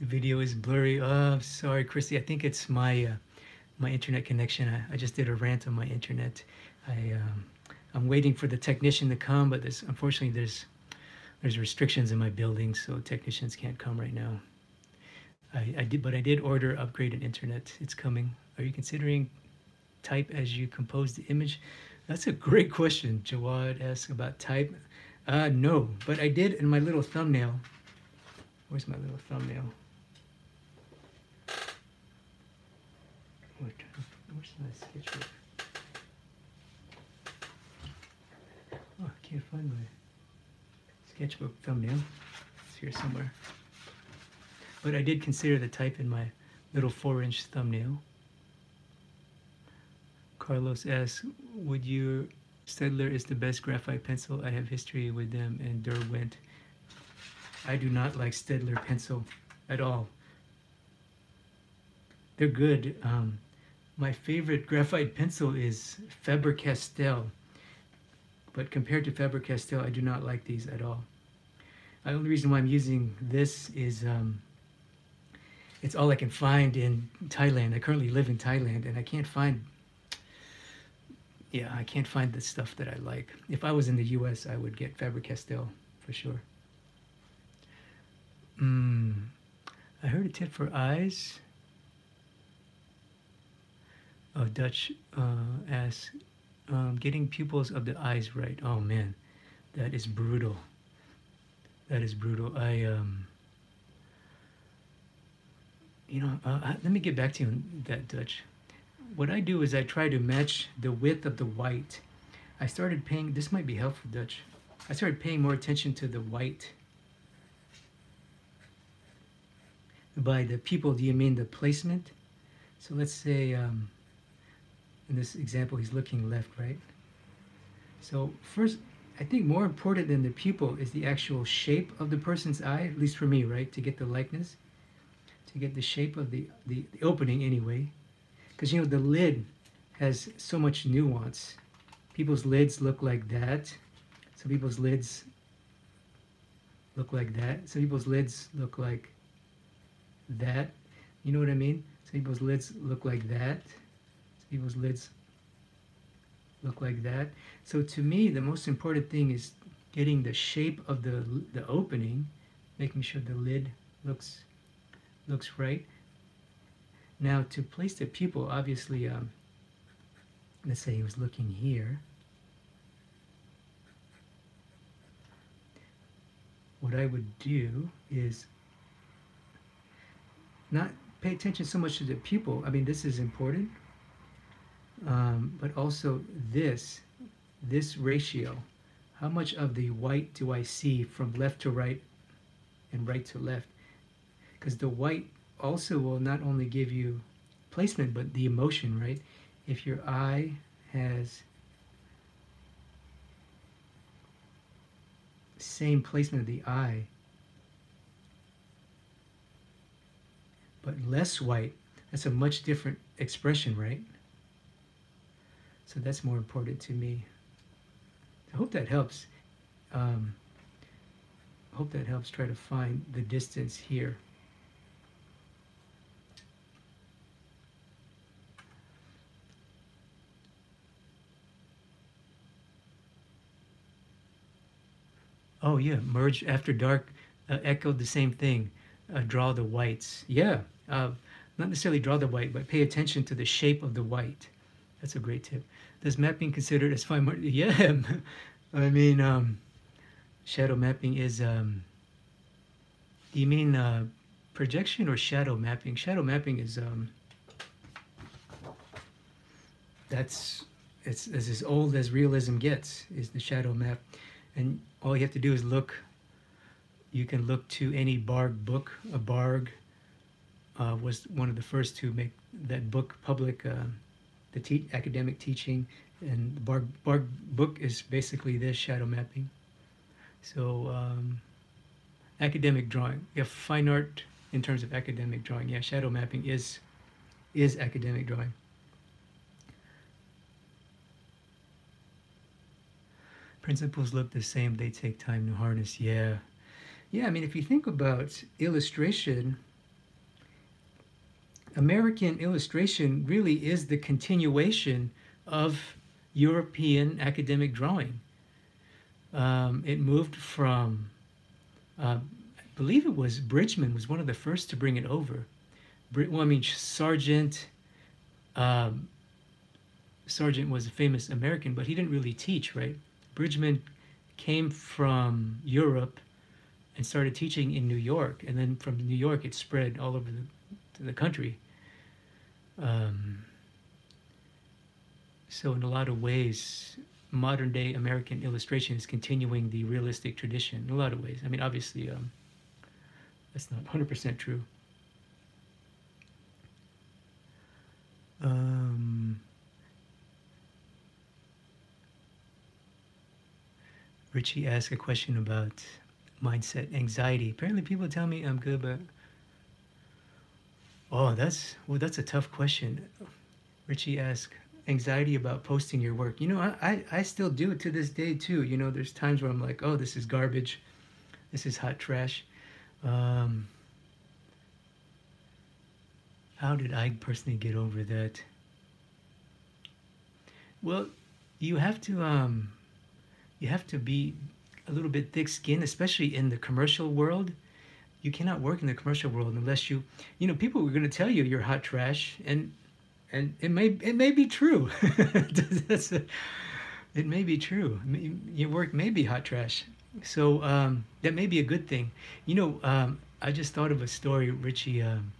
The video is blurry. Oh, sorry, Christy. I think it's my uh, my internet connection. I, I, just did a rant on my internet. I um, I'm waiting for the technician to come, but there's unfortunately there's there's restrictions in my building, so technicians can't come right now. I, I did, but I did order upgraded internet. It's coming. Are you considering type as you compose the image? That's a great question. Jawad asked about type. Uh, no, but I did in my little thumbnail. Where's my little thumbnail? Where's my sketchbook? Oh, I can't find my sketchbook thumbnail. It's here somewhere. But I did consider the type in my little four inch thumbnail. Carlos asks, would you, Staedtler is the best graphite pencil. I have history with them and Derwent. I do not like Staedtler pencil at all. They're good. Um, my favorite graphite pencil is Faber-Castell. But compared to Faber-Castell, I do not like these at all. The only reason why I'm using this is um, it's all I can find in Thailand. I currently live in Thailand and I can't find, yeah, I can't find the stuff that I like. If I was in the US, I would get Faber-Castell for sure. mm, I heard a tip for eyes. Oh, Dutch uh, asks, um, getting pupils of the eyes right. Oh man, that is brutal. That is brutal. I um, you know, uh, let me get back to you on that Dutch. What I do is I try to match the width of the white. I started paying. This might be helpful, Dutch. I started paying more attention to the white. By the people, do you mean the placement? So let's say. Um, in this example, he's looking left, right? So first, I think more important than the pupil is the actual shape of the person's eye, at least for me, right? To get the likeness, to get the shape of the, the, the opening anyway. Because, you know, the lid has so much nuance. People's lids look like that. Some people's lids look like that. Some people's lids look like that. You know what I mean? Some people's lids look like that people's lids look like that. So to me, the most important thing is getting the shape of the, the opening, making sure the lid looks, looks right. Now to place the pupil, obviously, um, let's say he was looking here. What I would do is not pay attention so much to the pupil. I mean, this is important, um, but also this, this ratio. How much of the white do I see from left to right and right to left? Because the white also will not only give you placement, but the emotion, right? If your eye has same placement of the eye, but less white, that's a much different expression, right? So that's more important to me. I hope that helps. Um, hope that helps try to find the distance here. Oh yeah, merge after dark uh, echoed the same thing. Uh, draw the whites. Yeah, uh, not necessarily draw the white, but pay attention to the shape of the white. That's a great tip. Does mapping considered as fine? art? Yeah, I mean, um, shadow mapping is. Um, do you mean uh, projection or shadow mapping? Shadow mapping is. Um, that's it's, it's as old as realism gets. Is the shadow map, and all you have to do is look. You can look to any Bargue book. A Bargue uh, was one of the first to make that book public. Uh, the te academic teaching, and the Bargue book is basically this shadow mapping. So um, academic drawing, have fine art in terms of academic drawing. Yeah, shadow mapping is is academic drawing. Principles look the same, they take time to harness. Yeah. Yeah, I mean, if you think about illustration, American illustration really is the continuation of European academic drawing. Um, it moved from, uh, I believe it was Bridgman was one of the first to bring it over. well, I mean, Sargent, um, Sargent was a famous American, but he didn't really teach, right? Bridgman came from Europe and started teaching in New York, and then from New York it spread all over the, the country. Um, so in a lot of ways, modern day American illustration is continuing the realistic tradition in a lot of ways. I mean, obviously, um, that's not 100% true. Um, Richie asked a question about mindset, anxiety. Apparently, people tell me I'm good, but Oh, that's well, that's a tough question. Richie asked, anxiety about posting your work. You know, I, I, I still do it to this day too. You know, there's times where I'm like, oh, this is garbage. This is hot trash. Um, how did I personally get over that? Well, you have to um, you have to be a little bit thick-skinned, especially in the commercial world. You cannot work in the commercial world unless you, you know, people are going to tell you you're hot trash, and and it may it may be true. It may be true. Your work may be hot trash, so um, that may be a good thing. You know, um, I just thought of a story, Richie. Um,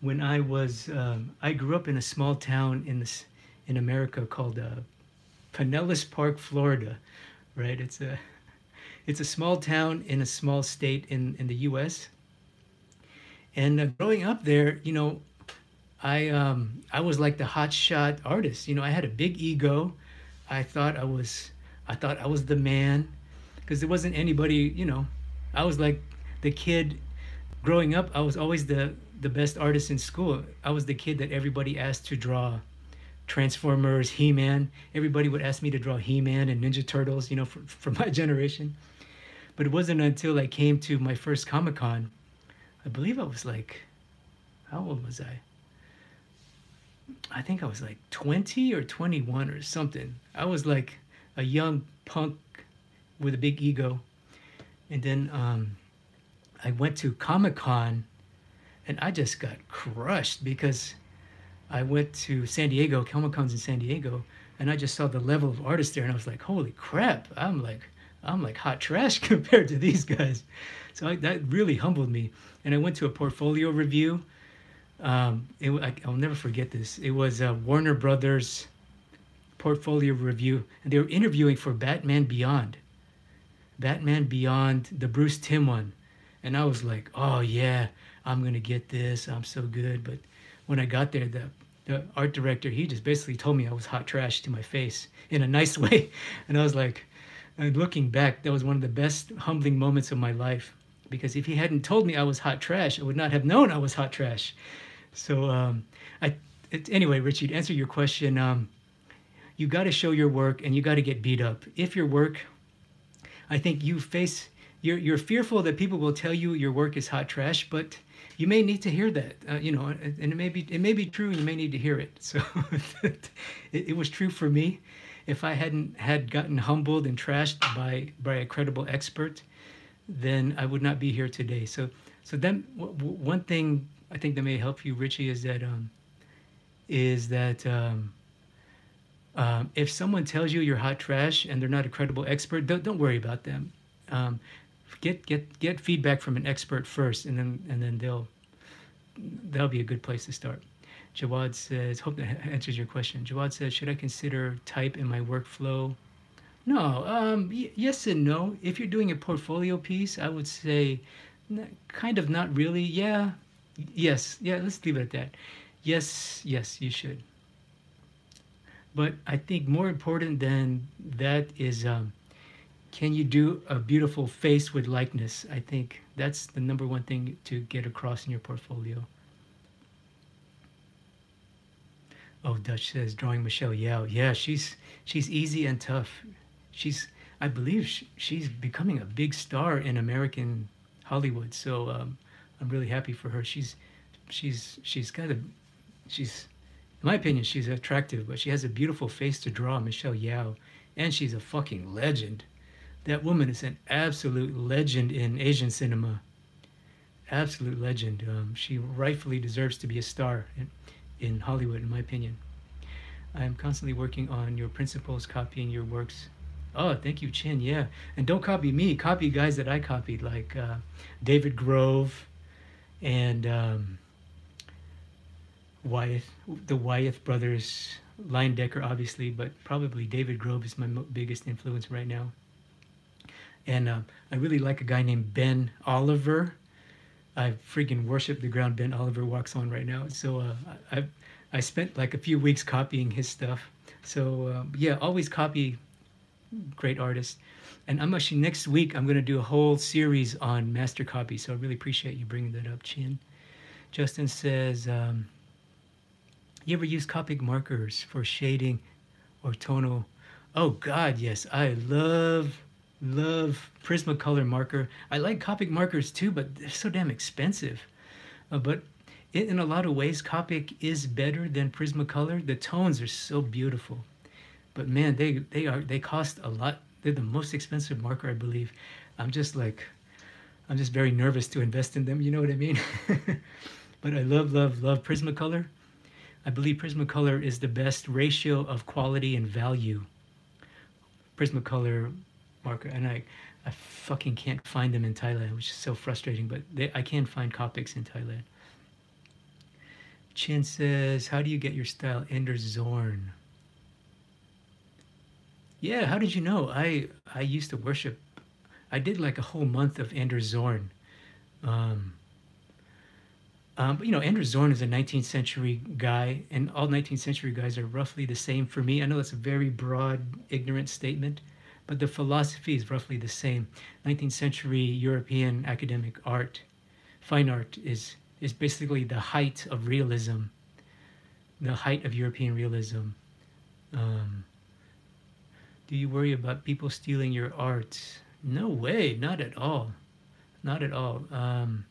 when I was, um, I grew up in a small town in this in America called uh, Pinellas Park, Florida. Right? It's a it's a small town in a small state in in the U.S. And uh, growing up there, you know, I um, I was like the hotshot artist. You know, I had a big ego. I thought I was I thought I was the man because there wasn't anybody. You know, I was like the kid growing up. I was always the the best artist in school. I was the kid that everybody asked to draw Transformers, He-Man. Everybody would ask me to draw He-Man and Ninja Turtles. You know, for, for my generation. But it wasn't until I came to my first Comic Con. I believe I was like, how old was I? I think I was like 20 or 21 or something. I was like a young punk with a big ego. And then um, I went to Comic Con and I just got crushed because I went to San Diego, Comic Con's in San Diego, and I just saw the level of artists there and I was like, holy crap, I'm like, I'm like hot trash compared to these guys. So I, that really humbled me. And I went to a portfolio review um, it, I, will never forget this. It was a Warner Brothers portfolio review, and they were interviewing for Batman Beyond. Batman Beyond, the Bruce Timm one. And I was like, oh yeah, I'm going to get this. I'm so good. But when I got there, the, the art director, he just basically told me I was hot trash to my face in a nice way. And I was like, looking back, that was one of the best humbling moments of my life. Because if he hadn't told me I was hot trash, I would not have known I was hot trash. So, um, I it, anyway, Richie, to answer your question, um, you got to show your work and you got to get beat up. If your work, I think you face you're you're fearful that people will tell you your work is hot trash, but you may need to hear that, uh, you know, and it may be it may be true, and you may need to hear it. So, it, it was true for me. If I hadn't had gotten humbled and trashed by by a credible expert, then I would not be here today. So, so then one thing I think that may help you, Richie, is that um, is that um, um, if someone tells you you're hot trash and they're not a credible expert, don't, don't worry about them. Um, get get get feedback from an expert first, and then and then they'll that'll be a good place to start. Jawad says, hope that answers your question. Jawad says, should I consider type in my workflow? No, um, yes and no. If you're doing a portfolio piece, I would say, kind of not really. Yeah, Yes, yeah, let's leave it at that. Yes, yes, you should. But I think more important than that is um, can you do a beautiful face with likeness? I think that's the number one thing to get across in your portfolio. Oh, Dutch says drawing Michelle Yeoh. Yeah, she's she's easy and tough. She's I believe she, she's becoming a big star in American Hollywood. So um, I'm really happy for her. She's she's she's got a she's in my opinion she's attractive, but she has a beautiful face to draw, Michelle Yeoh, and she's a fucking legend. That woman is an absolute legend in Asian cinema. Absolute legend. Um, she rightfully deserves to be a star in, in Hollywood, in my opinion. I am constantly working on your principles, copying your works. Oh, thank you, Chin. Yeah, and don't copy me. Copy guys that I copied, like uh, David Grove, and um, Wyeth, the Wyeth brothers, Leyendecker, obviously, but probably David Grove is my biggest influence right now. And uh, I really like a guy named Ben Oliver. I freaking worship the ground Ben Oliver walks on right now. So uh, I I spent like a few weeks copying his stuff. So uh, yeah, always copy great artists. And I'm actually next week I'm going to do a whole series on master copy. So I really appreciate you bringing that up, Chin. Justin says, um, "You ever use Copic markers for shading or tonal?" Oh God, yes. I love love Prismacolor marker. I like Copic markers too, but they're so damn expensive. Uh, but in, in a lot of ways, Copic is better than Prismacolor. The tones are so beautiful, but man, they they are they cost a lot they're the most expensive marker, I believe. I'm just like, I'm just very nervous to invest in them. You know what I mean? but I love, love, love Prismacolor. I believe Prismacolor is the best ratio of quality and value. Prismacolor marker, and I, I fucking can't find them in Thailand, which is so frustrating. But they, I can find Copics in Thailand. Chin says, "How do you get your style, Anders Zorn?" Yeah, how did you know? I I used to worship. I did like a whole month of Anders Zorn. Um, um, but you know, Anders Zorn is a 19th century guy, and all 19th century guys are roughly the same for me. I know that's a very broad, ignorant statement, but the philosophy is roughly the same. 19th century European academic art, fine art, is is basically the height of realism, the height of European realism. Um, do you worry about people stealing your art? No way, not at all. Not at all. Um,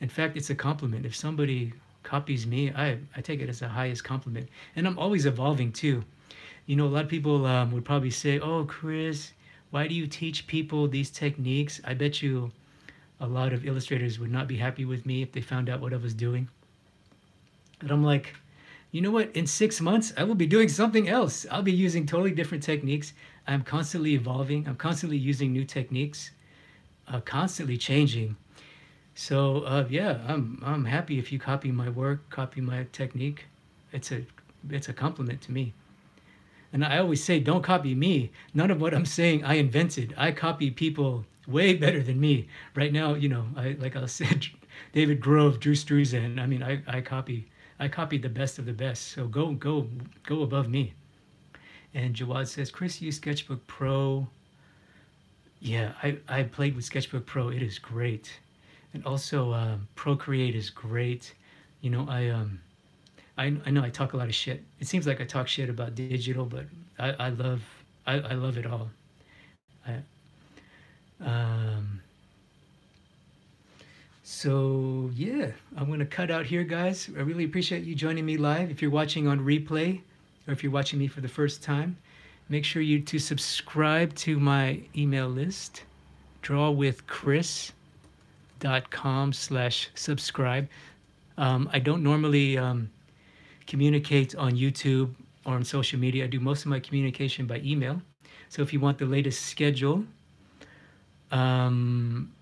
in fact, it's a compliment. If somebody copies me, I, I take it as the highest compliment. And I'm always evolving too. You know, a lot of people um, would probably say, Oh, Chris, why do you teach people these techniques? I bet you a lot of illustrators would not be happy with me if they found out what I was doing. And I'm like, you know what? In six months, I will be doing something else. I'll be using totally different techniques. I'm constantly evolving. I'm constantly using new techniques, uh, constantly changing. So uh, yeah, I'm I'm happy if you copy my work, copy my technique. It's a it's a compliment to me. And I always say, don't copy me. None of what I'm saying I invented. I copy people way better than me. Right now, you know, I like I said, David Grove, Drew Struzan. I mean, I, I copy I copied the best of the best. So go, go, go above me. And Jawad says, Chris, use Sketchbook Pro. Yeah, I, I played with Sketchbook Pro. It is great. And also um, Procreate is great. You know, I um, I, I know I talk a lot of shit. It seems like I talk shit about digital, but I, I love I, I love it all. I, um, so yeah, I'm gonna cut out here, guys. I really appreciate you joining me live. If you're watching on replay, or if you're watching me for the first time, make sure you to subscribe to my email list, drawwithchris.com slash subscribe. Um, I don't normally um, communicate on YouTube or on social media. I do most of my communication by email. So if you want the latest schedule, um,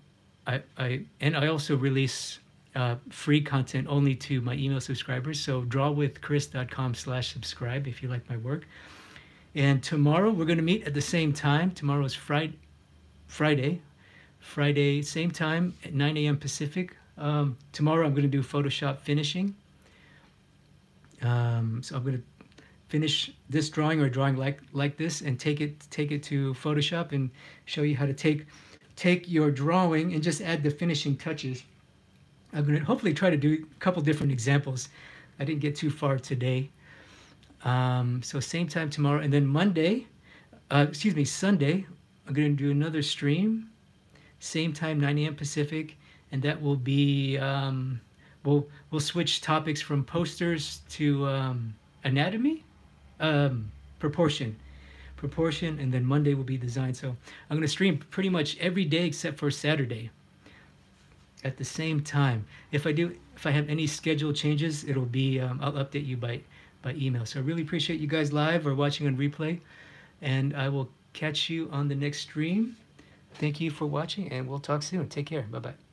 I, I and I also release uh, free content only to my email subscribers. So drawwithchris.com slash subscribe if you like my work. And tomorrow we're going to meet at the same time. Tomorrow is Friday, Friday, Friday, same time at 9 a.m. Pacific. Um, tomorrow I'm going to do Photoshop finishing. Um, so I'm going to finish this drawing or drawing like like this and take it take it to Photoshop and show you how to take take your drawing and just add the finishing touches. I'm going to hopefully try to do a couple different examples. I didn't get too far today. Um, so same time tomorrow. And then Monday, uh, excuse me, Sunday, I'm going to do another stream. Same time, 9 a.m. Pacific. And that will be, um, we'll, we'll switch topics from posters to um, anatomy, um, proportion proportion, and then Monday will be design. So I'm going to stream pretty much every day except for Saturday at the same time. If I do, if I have any schedule changes, it'll be, um, I'll update you by, by email. So I really appreciate you guys live or watching on replay, and I will catch you on the next stream. Thank you for watching, and we'll talk soon. Take care. Bye-bye.